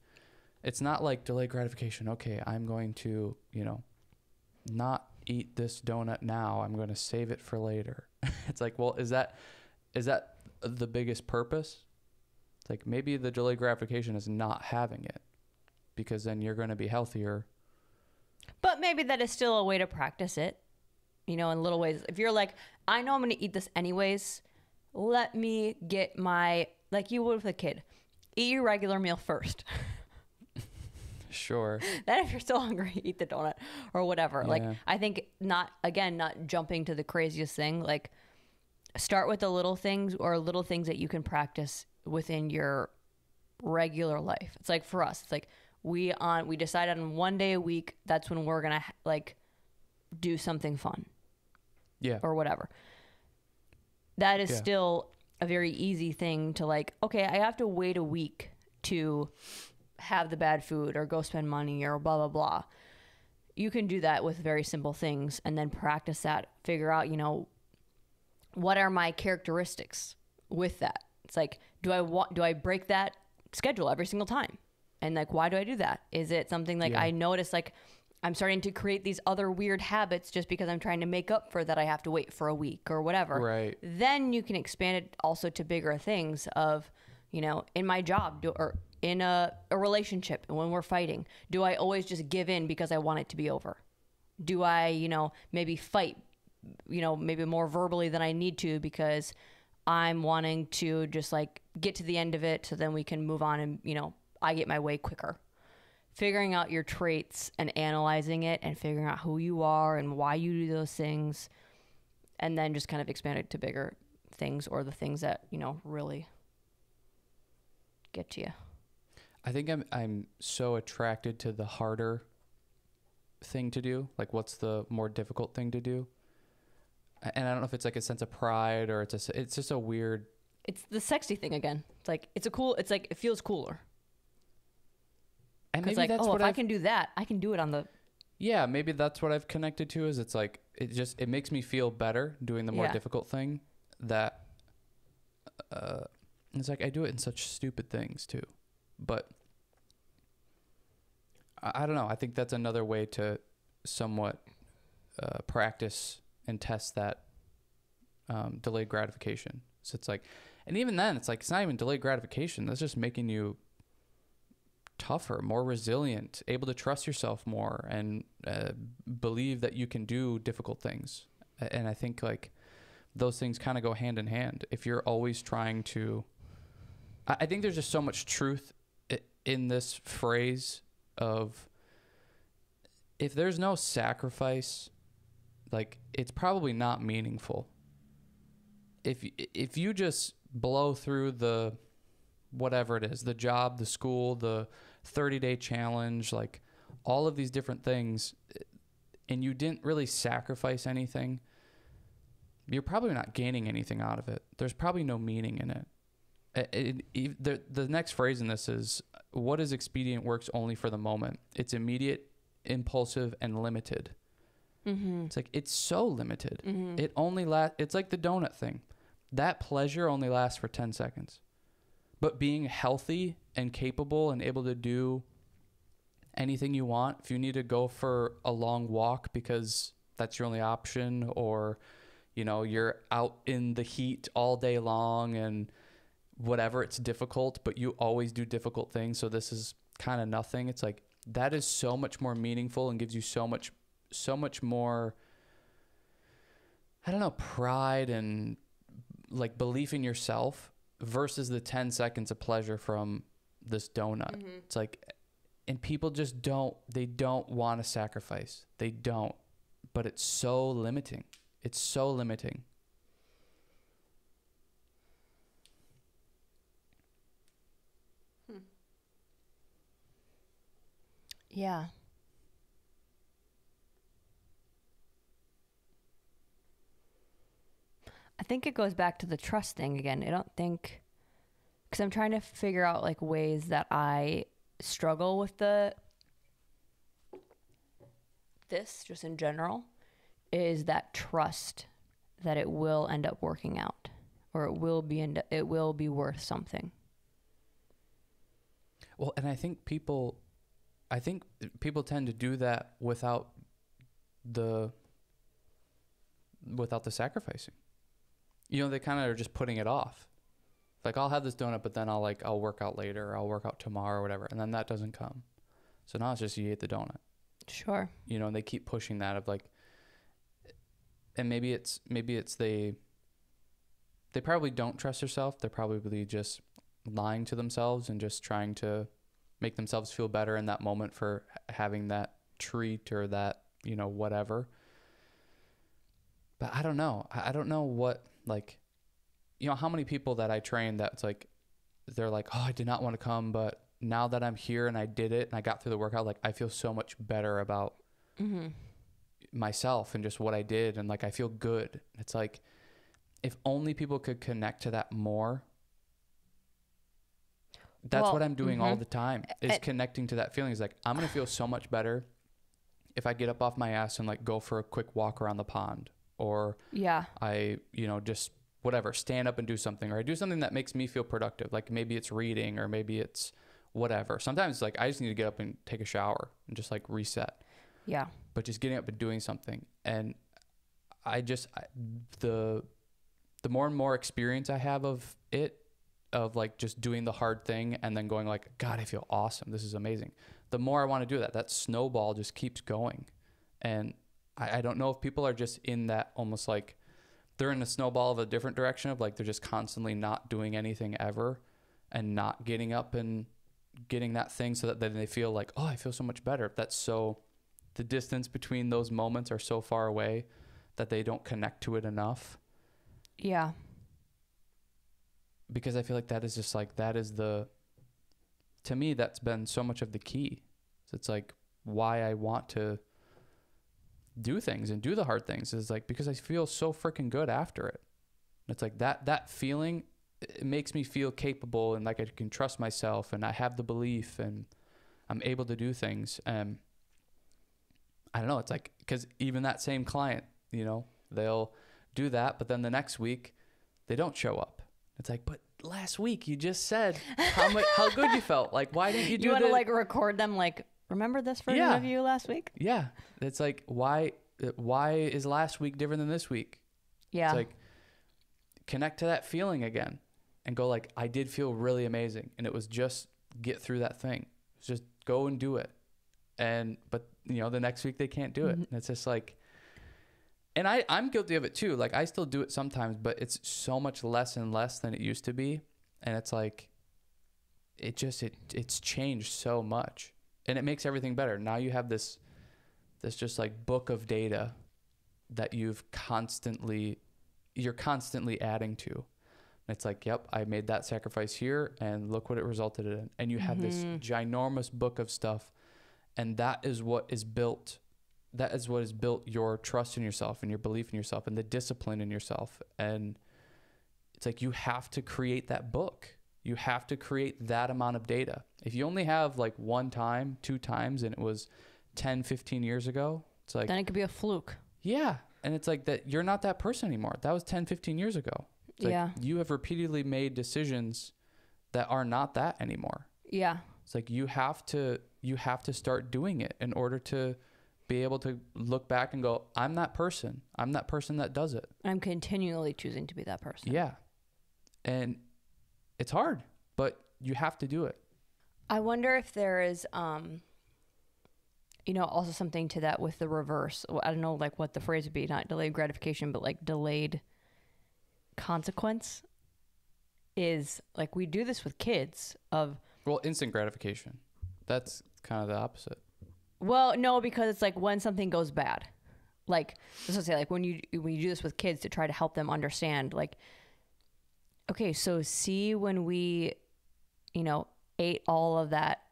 It's not like delay gratification. Okay, I'm going to, you know, not eat this donut now. I'm going to save it for later. [laughs] it's like, well, is that is that the biggest purpose? It's like maybe the delay gratification is not having it because then you're going to be healthier. But maybe that is still a way to practice it, you know, in little ways. If you're like, I know I'm going to eat this anyways, let me get my, like you would with a kid, eat your regular meal first. [laughs] Sure. [laughs] then if you're still hungry, [laughs] eat the donut or whatever. Like, I think not, again, not jumping to the craziest thing. Like, start with the little things or little things that you can practice within your regular life. It's like for us, it's like we on we decided on one day a week that's when we're going to like do something fun Yeah. or whatever. That is Yeah. still a very easy thing to like, okay, I have to wait a week to have the bad food or go spend money or blah blah blah. You can do that with very simple things and then practice that, figure out, you know, what are my characteristics with that? It's like, do I want do I break that schedule every single time? And like why do I do that? Is it something like Yeah. I notice like I'm starting to create these other weird habits just because I'm trying to make up for that I have to wait for a week or whatever. Right. Then you can expand it also to bigger things of, you know, in my job do, or in a, a relationship when we're fighting, do I always just give in because I want it to be over? Do I, you know, maybe fight, you know, maybe more verbally than I need to because I'm wanting to just like get to the end of it so then we can move on and, you know, I get my way quicker figuring out your traits and analyzing it and figuring out who you are and why you do those things and then just kind of expand it to bigger things or the things that you know really get to you I think I'm I'm so attracted to the harder thing to do. Like what's the more difficult thing to do? And I don't know if it's like a sense of pride or it's a, it's just a weird it's the sexy thing again it's like it's a cool it's like it feels cooler and maybe like that's oh what if i I've, can do that i can do it on the yeah maybe that's what I've connected to is it's like it just it makes me feel better doing the more Yeah. difficult thing that uh it's like I do it in such stupid things too. But I, I don't know. I think that's another way to somewhat uh, practice and test that um, delayed gratification. So it's like and even then it's like it's not even delayed gratification. That's just making you tougher, more resilient, able to trust yourself more, and uh, believe that you can do difficult things. And I think like those things kind of go hand in hand. If you're always trying to, I, I think there's just so much truth in this phrase of if there's no sacrifice, like it's probably not meaningful. If if you just blow through the whatever it is the job the school the 30 day challenge like all of these different things and you didn't really sacrifice anything you're probably not gaining anything out of it there's probably no meaning in it it, it, the the next phrase in this is what is expedient works only for the moment. It's immediate, impulsive, and limited. Mm-hmm. It's like it's so limited. Mm-hmm. It only lasts. It's like the donut thing. That pleasure only lasts for ten seconds, but being healthy and capable and able to do anything you want. If you need to go for a long walk because that's your only option, or you know you're out in the heat all day long and whatever, it's difficult, but you always do difficult things. So this is kind of nothing. It's like that is so much more meaningful and gives you so much, so much more. I don't know, pride and like belief in yourself versus the 10 seconds of pleasure from this donut. Mm-hmm. It's like, and people just don't, they don't want to sacrifice. They don't. But it's so limiting. It's so limiting. Yeah. I think it goes back to the trust thing again. I don't think because I'm trying to figure out like ways that I struggle with the this just in general is that trust that it will end up working out or it will be end- it will be worth something. Well, and I think people, I think people tend to do that without the, without the sacrificing. You know, they kind of are just putting it off. Like I'll have this donut, but then I'll like I'll work out later, or I'll work out tomorrow, or whatever, and then that doesn't come. So now it's just you ate the donut. Sure. You know, and they keep pushing that of like, and maybe it's maybe it's they. They probably don't trust yourself. They're probably just lying to themselves and just trying to make themselves feel better in that moment for having that treat or that you know whatever but i don't know i I don't know what like you know how many people that i train that's like they're like oh i did not want to come but now that i'm here and i did it and i got through the workout like i feel so much better about Mhm. myself and just what i did and like i feel good it's like if only people could connect to that more that's Well, what i'm doing all mhm. the time is And- connecting to that feeling is like i'm gonna feel so much better if i get up off my ass and like go for a quick walk around the pond or Yeah. i you know just whatever stand up and do something or i do something that makes me feel productive like maybe it's reading or maybe it's whatever. Sometimes like i just need to get up and take a shower and just like reset. Yeah. but just getting up and doing something. And i just I, the the more and more experience i have of it of like just doing the hard thing and then going like god i feel awesome. This is amazing. The more i want to do that that snowball just keeps going. And I, I don't know if people are just in that almost like they're in a snowball of a different direction of like they're just constantly not doing anything ever and not getting up and getting that thing so that then they feel like oh i feel so much better that's so the distance between those moments are so far away that they don't connect to it enough Yeah. because I feel like that is just like that is the to me that's been so much of the key. So it's like why I want to do things and do the hard things is like because I feel so freaking good after it. It's like that that feeling it makes me feel capable and like I can trust myself and I have the belief and I'm able to do things and I don't know, it's like cuz even that same client, you know, they'll do that but then the next week they don't show up. It's like, but last week you just said how much how good you felt. Like, why didn't you [laughs] do? You, want to like record them like remember this version Yeah. of you last week? Yeah, it's like why why is last week different than this week? Yeah. It's like connect to that feeling again and go like I did feel really amazing and it was just get through that thing. Just go and do it. And but you know the next week they can't do it. Mhm. And it's just like and I I'm guilty of it too. Like I still do it sometimes, but it's so much less and less than it used to be. And it's like it just it it's changed so much. And it makes everything better. Now you have this this just like book of data that you've constantly you're constantly adding to. And it's like, yep, I made that sacrifice here and look what it resulted in. And you have Mhm. this ginormous book of stuff and that is what is built that is what has built your trust in yourself and your belief in yourself and the discipline in yourself and it's like you have to create that book You have to create that amount of data. If you only have like one time, two times, and it was 10, 15 years ago, it's like, then it could be a fluke. yeah. And it's like that you're not that person anymore. That was 10, 15 years ago. It's like Yeah. you have repeatedly made decisions that are not that anymore. Yeah. It's like you have to you have to start doing it in order to be able to look back and go, I'm that person. I'm that person that does it. I'm continually choosing to be that person. Yeah. And it's hard, but you have to do it. I wonder if there is, um, you know, also something to that with the reverse. I don't know, like what the phrase would be, not delayed gratification, but like delayed consequence. Is like we do this with kids of Well, instant gratification. That's kind of the opposite. well, no, because it's like when something goes bad, like let's say like when you when you do this with kids to try to help them understand, like, okay, so see when we, you know, ate all of that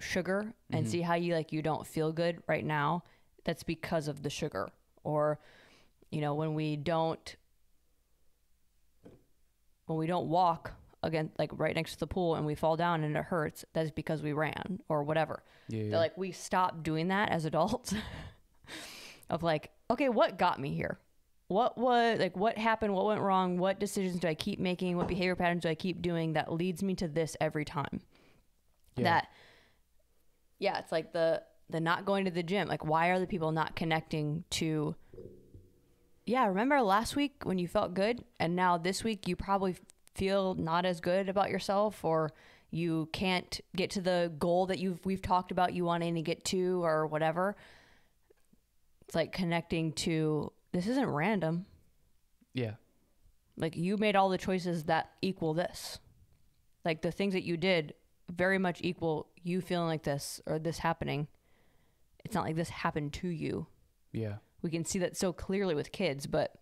sugar and mm-hmm. see how you like you don't feel good right now that's because of the sugar. Or you know when we don't when we don't walk again like right next to the pool and we fall down and it hurts that's because we ran or whatever. Yeah. that like we stop doing that as adults [laughs] of like okay what got me here what was like what happened what went wrong what decisions do i keep making what behavior patterns do i keep doing that leads me to this every time? Yeah. that yeah it's like the the not going to the gym. Like why are the people not connecting to yeah remember last week when you felt good and now this week you probably feel not as good about yourself or you can't get to the goal that you've we've talked about you wanting to get to or whatever? It's like connecting to this isn't random. Yeah. like you made all the choices that equal this. Like the things that you did very much equal you feeling like this or this happening. It's not like this happened to you. Yeah. we can see that so clearly with kids but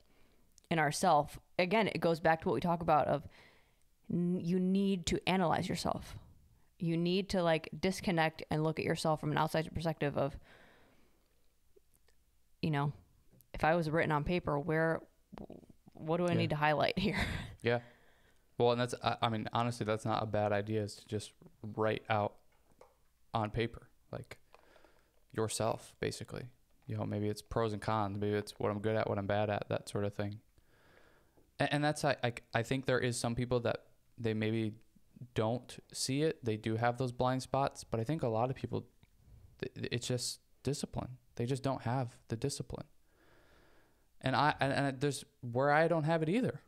in ourself again it goes back to what we talk about of n- you need to analyze yourself. You need to like disconnect and look at yourself from an outside perspective of you know if i was written on paper where what do i Yeah. need to highlight here [laughs] Yeah. Well, and that's, I, I mean, honestly, that's not a bad idea is to just write out on paper, like yourself, basically. You know, maybe it's pros and cons, maybe it's what I'm good at, what I'm bad at, that sort of thing. And, and that's, I, I, I think there is some people that they maybe don't see it. They do have those blind spots, but I think a lot of people, it's just discipline. They just don't have the discipline. And I, and, and there's where I don't have it either.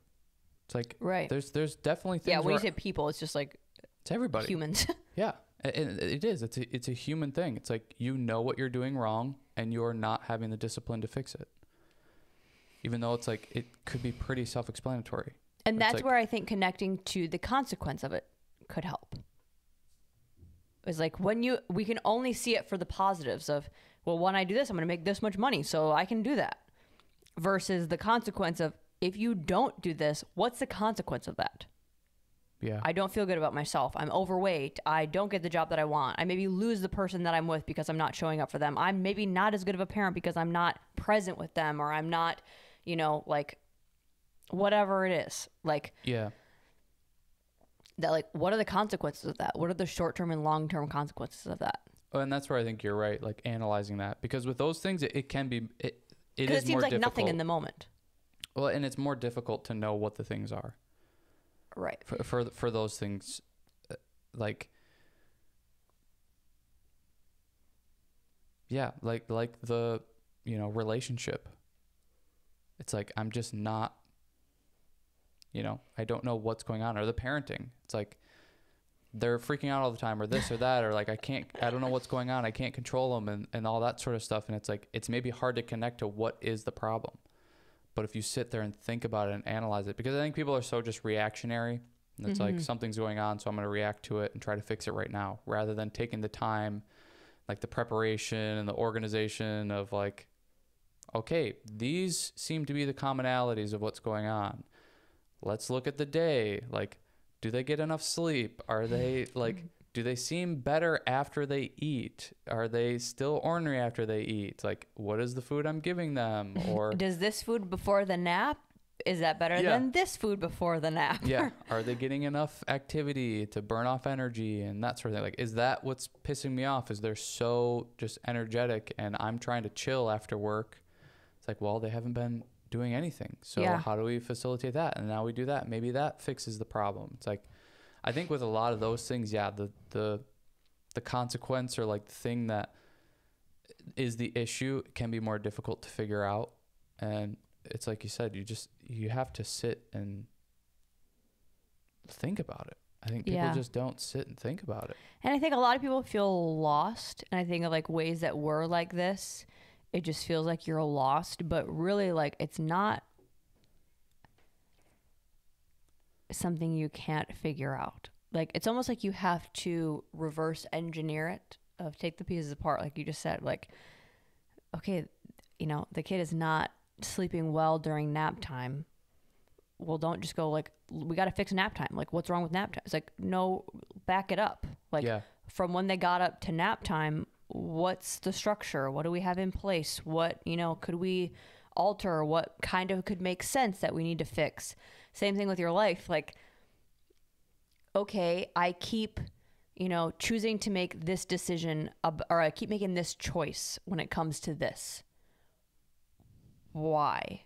It's like, right there's there's definitely things yeah when you say people it's just like it's everybody. humans [laughs] Yeah, and and it is. It's a, it's a human thing. It's like you know what you're doing wrong, and you're not having the discipline to fix it. Even though it's like it could be pretty self-explanatory. And that's like- where I think connecting to the consequence of it could help. It's like when you we can only see it for the positives of, well, when I do this, I'm going to make this much money, so I can do that. Versus the consequence of if you don't do this, what's the consequence of that? Yeah, I don't feel good about myself. I'm overweight. I don't get the job that I want. I maybe lose the person that I'm with because I'm not showing up for them. I'm maybe not as good of a parent because I'm not present with them or I'm not, you know, like whatever it is. Like yeah, that like what are the consequences of that? What are the short-term and long-term consequences of that? Oh, and that's where I think you're right. Like analyzing that because with those things, it, it can be it. It it seems more like difficult. nothing in the moment. well, and it's more difficult to know what the things are Right. for for, for those things, uh, like. Yeah, like like the you know relationship. It's like I'm just not. You know, I don't know what's going on, or the parenting. It's like they're freaking out all the time, or this or that, or like I can't, I don't know what's going on. I can't control them, and and all that sort of stuff. And it's like it's maybe hard to connect to what is the problem. But if you sit there and think about it and analyze it, because I think people are so just reactionary. And it's like mm-hmm. something's going on, so I'm going to react to it and try to fix it right now, rather than taking the time, like the preparation and the organization of like, okay, these seem to be the commonalities of what's going on. Let's look at the day. Like, do they get enough sleep? Are they like, do they seem better after they eat? Are they still ornery after they eat? Like, what is the food I'm giving them? [laughs] Or Does this food before the nap is that better Yeah. than this food before the nap? yeah [laughs] are they getting enough activity to burn off energy and that sort of thing like is that what's pissing me off is they're so just energetic and i'm trying to chill after work it's like well they haven't been doing anything. So Yeah. how do we facilitate that? And now we do that. Maybe that fixes the problem. It's like i think with a lot of those things yeah the the the consequence or like the thing that is the issue can be more difficult to figure out. And it's like you said you just you have to sit and think about it. I think people Yeah. just don't sit and think about it. And I think a lot of people feel lost. And I think of like ways that were like this, it just feels like you're lost. But really, like, it's not something you can't figure out. Like, it's almost like you have to reverse engineer it, of take the pieces apart, like you just said. Like, okay, you know, the kid is not sleeping well during nap time. Well, don't just go like, we got to fix nap time. Like, what's wrong with nap time? It's like, no, back it up. Like, yeah from when they got up to nap time, what's the structure? What do we have in place? What, you know, could we alter? What kind of could make sense that we need to fix? Same thing with your life. Like, okay, I keep, you know, choosing to make this decision, or I keep making this choice when it comes to this. Why?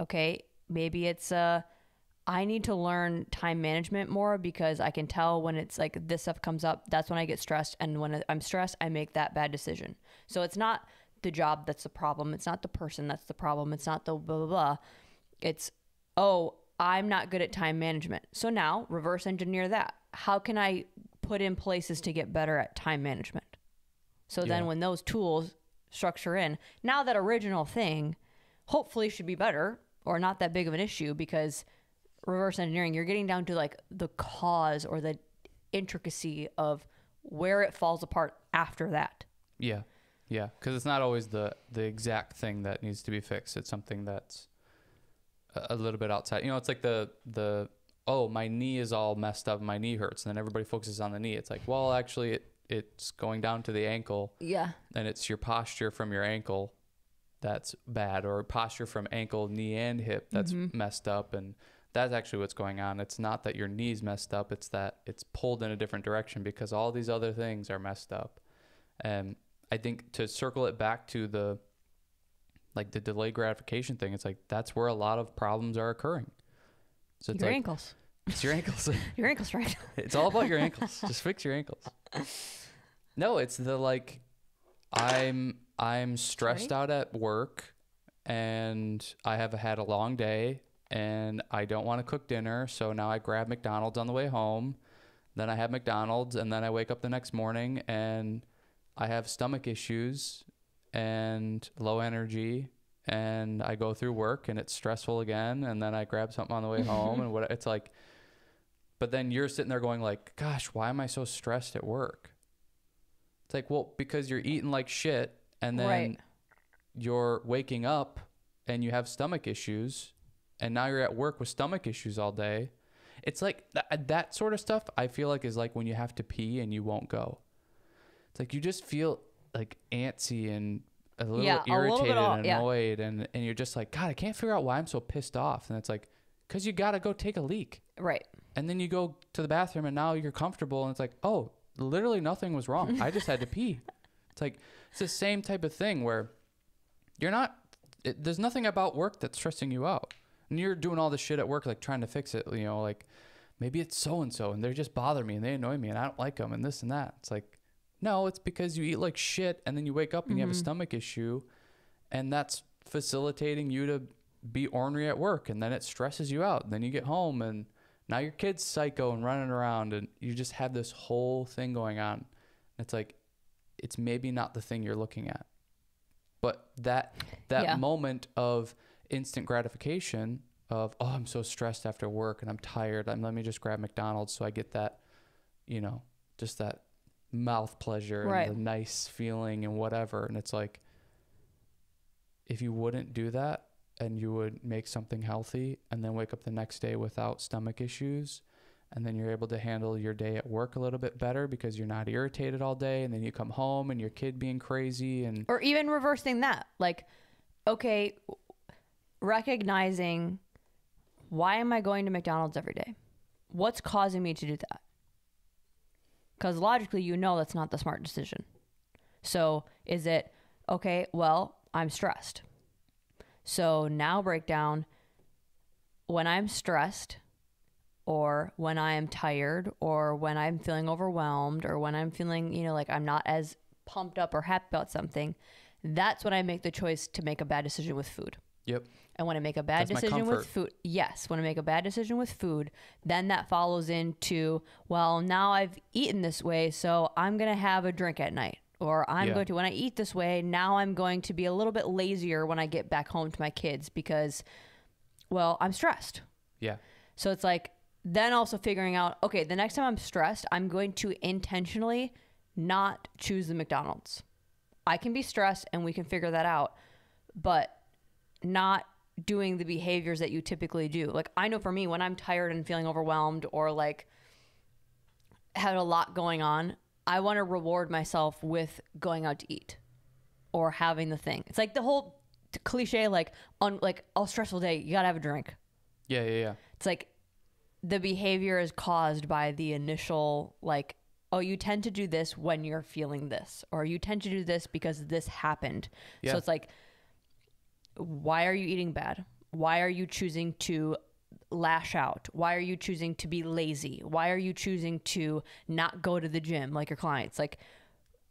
Okay, maybe it's uh I need to learn time management more because I can tell when it's like this stuff comes up, that's when I get stressed. And when I'm stressed, I make that bad decision. So it's not the job that's the problem. It's not the person that's the problem. It's not the blah, blah, blah. It's, oh, I'm not good at time management. So now reverse engineer that. How can I put in places to get better at time management? So then when those tools structure in, now that original thing hopefully should be better or not that big of an issue because reverse engineering, you're getting down to like the cause or the intricacy of where it falls apart after that. Yeah, yeah, because it's not always the the exact thing that needs to be fixed. It's something that's a, a little bit outside. You know, it's like the the oh my knee is all messed up, my knee hurts, and then everybody focuses on the knee. It's like well, actually, it it's going down to the ankle, Yeah. and it's your posture from your ankle that's bad, or posture from ankle, knee, and hip that's mm-hmm. messed up, and that's actually what's going on. It's not that your knee's messed up; it's that it's pulled in a different direction because all these other things are messed up. And I think to circle it back to the like the delayed gratification thing, it's like that's where a lot of problems are occurring. So it's your like ankles. it's your ankles. [laughs] Your ankles right. [laughs] it's all about your ankles. Just fix your ankles. No, it's the like I'm I'm stressed out at work and I have had a long day and I don't want to cook dinner, so now I grab McDonald's on the way home. Then I have McDonald's and then I wake up the next morning and I have stomach issues and low energy and I go through work and it's stressful again and then I grab something on the way home and [laughs] what it's like but then you're sitting there going like, "Gosh, why am I so stressed at work?" It's like, "Well, because you're eating like shit and then Right. you're waking up and you have stomach issues and now you're at work with stomach issues all day." It's like that, uh, that sort of stuff I feel like is like when you have to pee and you won't go. It's like you just feel like antsy and a little Yeah, a little irritated and yeah. annoyed and and you're just like, "God, I can't figure out why I'm so pissed off." And it's like cuz you got to go take a leak Right. and then you go to the bathroom and now you're comfortable and it's like oh literally nothing was wrong i just had to pee [laughs] it's like it's the same type of thing where you're not it, there's nothing about work that's stressing you out and you're doing all this shit at work like trying to fix it you know like maybe it's so and so and they just bother me and they annoy me and i don't like them and this and that. It's like no it's because you eat like shit and then you wake up and you have a mm-hmm. stomach issue and that's facilitating you to be ornery at work and then it stresses you out. And then you get home and now your kid's psycho and running around and you just have this whole thing going on. It's like it's maybe not the thing you're looking at. But that that Yeah. moment of instant gratification of oh i'm so stressed after work and i'm tired and let me just grab mcdonald's so i get that you know just that mouth pleasure Right. and the nice feeling and whatever and it's like if you wouldn't do that and you would make something healthy and then wake up the next day without stomach issues and then you're able to handle your day at work a little bit better because you're not irritated all day and then you come home and your kid being crazy and Or even reversing that. Like, okay, recognizing why am I going to McDonald's every day? What's causing me to do that? Because logically, you know that's not the smart decision. So, is it, okay, well, I'm stressed. So now break down when I'm stressed, or when I am tired, or when I'm feeling overwhelmed, or when I'm feeling, you know, like I'm not as pumped up or happy about something, that's when I make the choice to make a bad decision with food. Yep. And want to make a bad That's decision with food, yes, want to make a bad decision with food, then that follows into, well, now I've eaten this way, so I'm going to have a drink at night. Or I'm Yeah. going to, when I eat this way, now I'm going to be a little bit lazier when I get back home to my kids because, well, I'm stressed. Yeah. So it's like, then also figuring out, okay, the next time I'm stressed, I'm going to intentionally not choose the McDonald's. I can be stressed and we can figure that out, but not doing the behaviors that you typically do. Like, I know for me, when I'm tired and feeling overwhelmed or like had a lot going on, I want to reward myself with going out to eat or having the thing. It's like the whole cliche, like, on like a stressful day, you gotta have a drink. Yeah. Yeah. Yeah. It's like the behavior is caused by the initial like oh you tend to do this when you're feeling this or you tend to do this because this happened Yeah. so it's like why are you eating bad? Why are you choosing to lash out? Why are you choosing to be lazy? Why are you choosing to not go to the gym like your clients? Like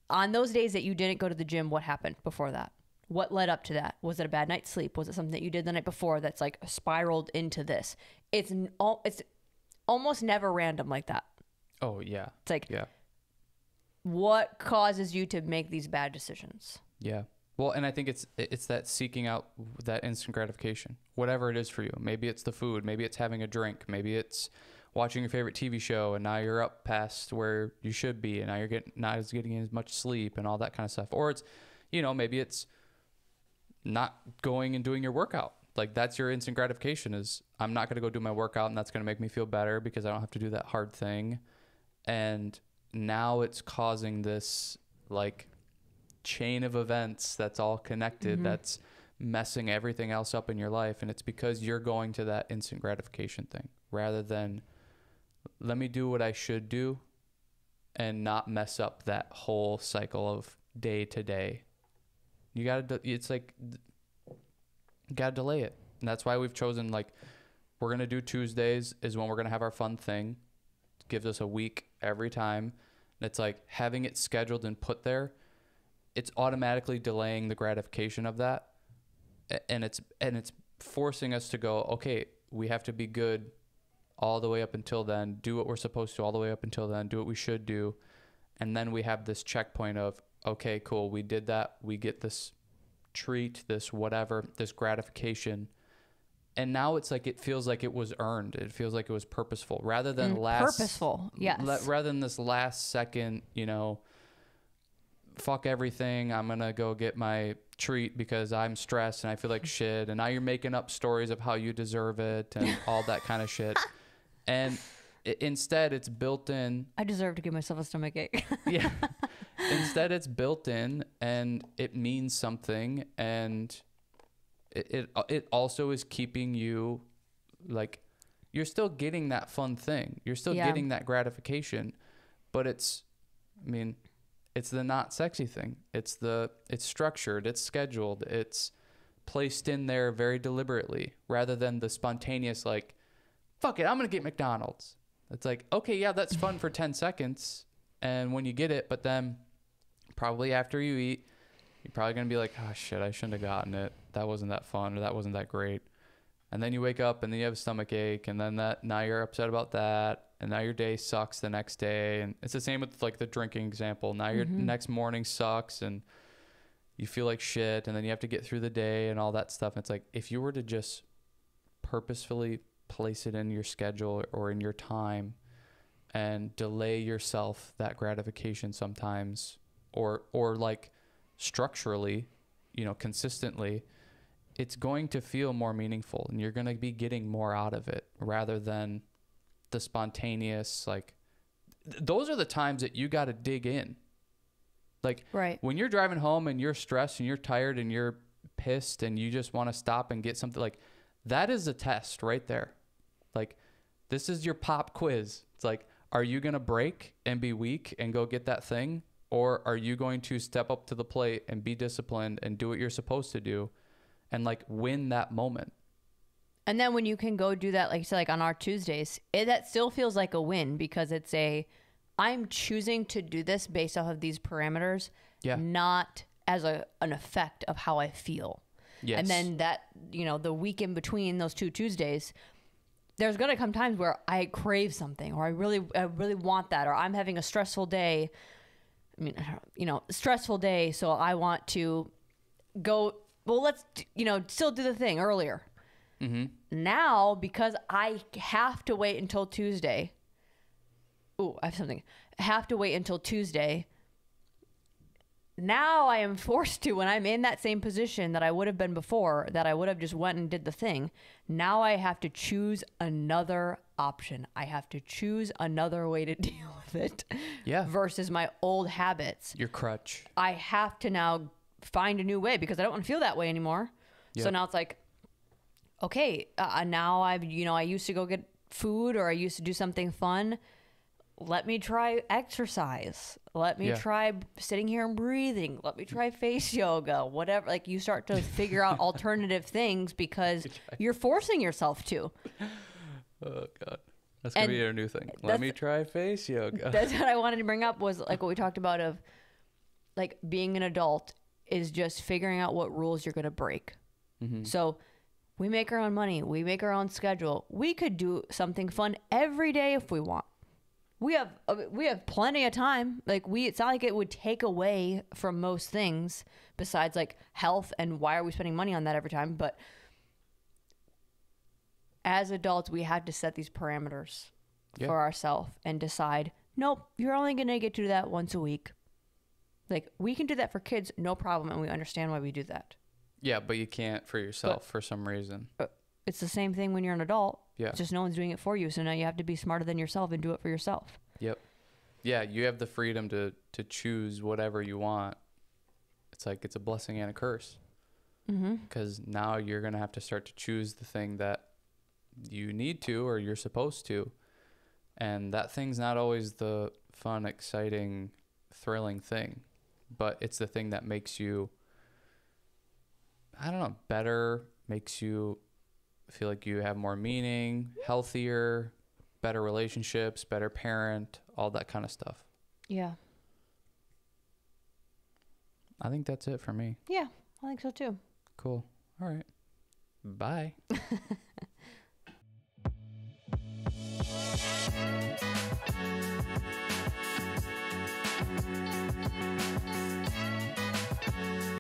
on those days that you didn't go to the gym what happened before that? What led up to that? Was it a bad night's sleep? Was it something that you did the night before that's like spiraled into this? It's it's almost never random like that. Oh yeah. it's like Yeah. what causes you to make these bad decisions? Yeah. Well, and I think it's it's that seeking out that instant gratification, whatever it is for you. Maybe it's the food, maybe it's having a drink, maybe it's watching your favorite TV show, and now you're up past where you should be, and now you're getting not as getting as much sleep and all that kind of stuff. Or it's, you know, maybe it's not going and doing your workout. Like that's your instant gratification is I'm not going to go do my workout and that's going to make me feel better because I don't have to do that hard thing. And now it's causing this like chain of events that's all connected mm-hmm. that's messing everything else up in your life and it's because you're going to that instant gratification thing rather than let me do what I should do and not mess up that whole cycle of day to day. You got to it's like got to delay it. And that's why we've chosen like we're going to do Tuesdays is when we're going to have our fun thing. It gives us a week every time. And it's like having it scheduled and put there it's automatically delaying the gratification of that and it's and it's forcing us to go okay we have to be good all the way up until then do what we're supposed to all the way up until then do what we should do. And then we have this checkpoint of okay cool we did that we get this treat this whatever this gratification. And now it's like it feels like it was earned. It feels like it was purposeful. Rather than Mm, last purposeful yes. rather than this last second, you know, fuck everything. I'm gonna go get my treat because I'm stressed and I feel like [laughs] shit. And now you're making up stories of how you deserve it and [laughs] all that kind of shit. And i- instead, it's built in. i deserve to give myself a stomach ache [laughs] Yeah. instead, it's built in and it means something. And it, it it also is keeping you like you're still getting that fun thing. You're still Yeah. getting that gratification, but it's I mean, it's the not sexy thing. It's the it's structured, it's scheduled, it's placed in there very deliberately rather than the spontaneous like fuck it, I'm going to get McDonald's. It's like, okay, yeah, that's fun for 10 seconds and when you get it, but then probably after you eat, you're probably going to be like, "Oh shit, I shouldn't have gotten it. That wasn't that fun or that wasn't that great." And then you wake up and then you have a stomach ache and then that now you're upset about that and now your day sucks the next day and it's the same with like the drinking example. Now your mm-hmm. next morning sucks and you feel like shit and then you have to get through the day and all that stuff. It's like if you were to just purposefully place it in your schedule or in your time and delay yourself that gratification sometimes or or like structurally, you know, consistently, it's going to feel more meaningful and you're going to be getting more out of it rather than the spontaneous like th- those are the times that you got to dig in. Like right when you're driving home and you're stressed and you're tired and you're pissed and you just want to stop and get something like that is a test right there. Like, this is your pop quiz. It's like, are you going to break and be weak and go get that thing? Or are you going to step up to the plate and be disciplined and do what you're supposed to do and like win that moment? And then when you can go do that, like you said, like on our Tuesdays, it, that still feels like a win because it's a, I'm choosing to do this based off of these parameters, Yeah. not as a an effect of how I feel. Yes. And then that, you know, the week in between those two Tuesdays, there's gonna come times where I crave something, or I really, I really want that, or I'm having a stressful day. I mean, you know, stressful day, so I want to go. Well, let's, you know, still do the thing earlier. Mm-hmm. Now, because I have to wait until Tuesday. Oh, I have something. Have to wait until Tuesday. Now I am forced to when I'm in that same position that I would have been before, that I would have just went and did the thing. Now I have to choose another option. I have to choose another way to [laughs] deal with it Yeah. versus my old habits. Your crutch. I have to now find a new way because I don't want to feel that way anymore. So now it's like, okay, uh, now I've, you know, I used to go get food or I used to do something fun. Let me try exercise. Let me Yeah. try sitting here and breathing. Let me try face yoga, whatever. Like you start to figure out [laughs] alternative things because you're forcing yourself to. [laughs] Oh, God. That's going to be our new thing. Let me try face yoga. [laughs] That's what I wanted to bring up was like what we talked about of like being an adult is just figuring out what rules you're going to break. So we make our own money, we make our own schedule. We could do something fun every day if we want. We have uh, we have plenty of time. Like we it's not like it would take away from most things besides like health and why are we spending money on that every time, but as adults, we have to set these parameters Yeah. for ourselves and decide, nope, you're only going to get to do that once a week. Like, we can do that for kids, no problem, and we understand why we do that. Yeah, but you can't for yourself for some reason. It's the same thing when you're an adult. Yeah. It's just no one's doing it for you. So now you have to be smarter than yourself and do it for yourself. Yep. Yeah, you have the freedom to to choose whatever you want. It's like it's a blessing and a curse. Mm-hmm. Because now you're gonna have to start to choose the thing that you need to or you're supposed to, and that thing's not always the fun, exciting, thrilling thing, but it's the thing that makes you. I don't know, better makes you feel like you have more meaning, healthier, better relationships, better parent, all that kind of stuff. Yeah. I think that's it for me. Yeah, I think so too. Cool. All right. Bye. [laughs]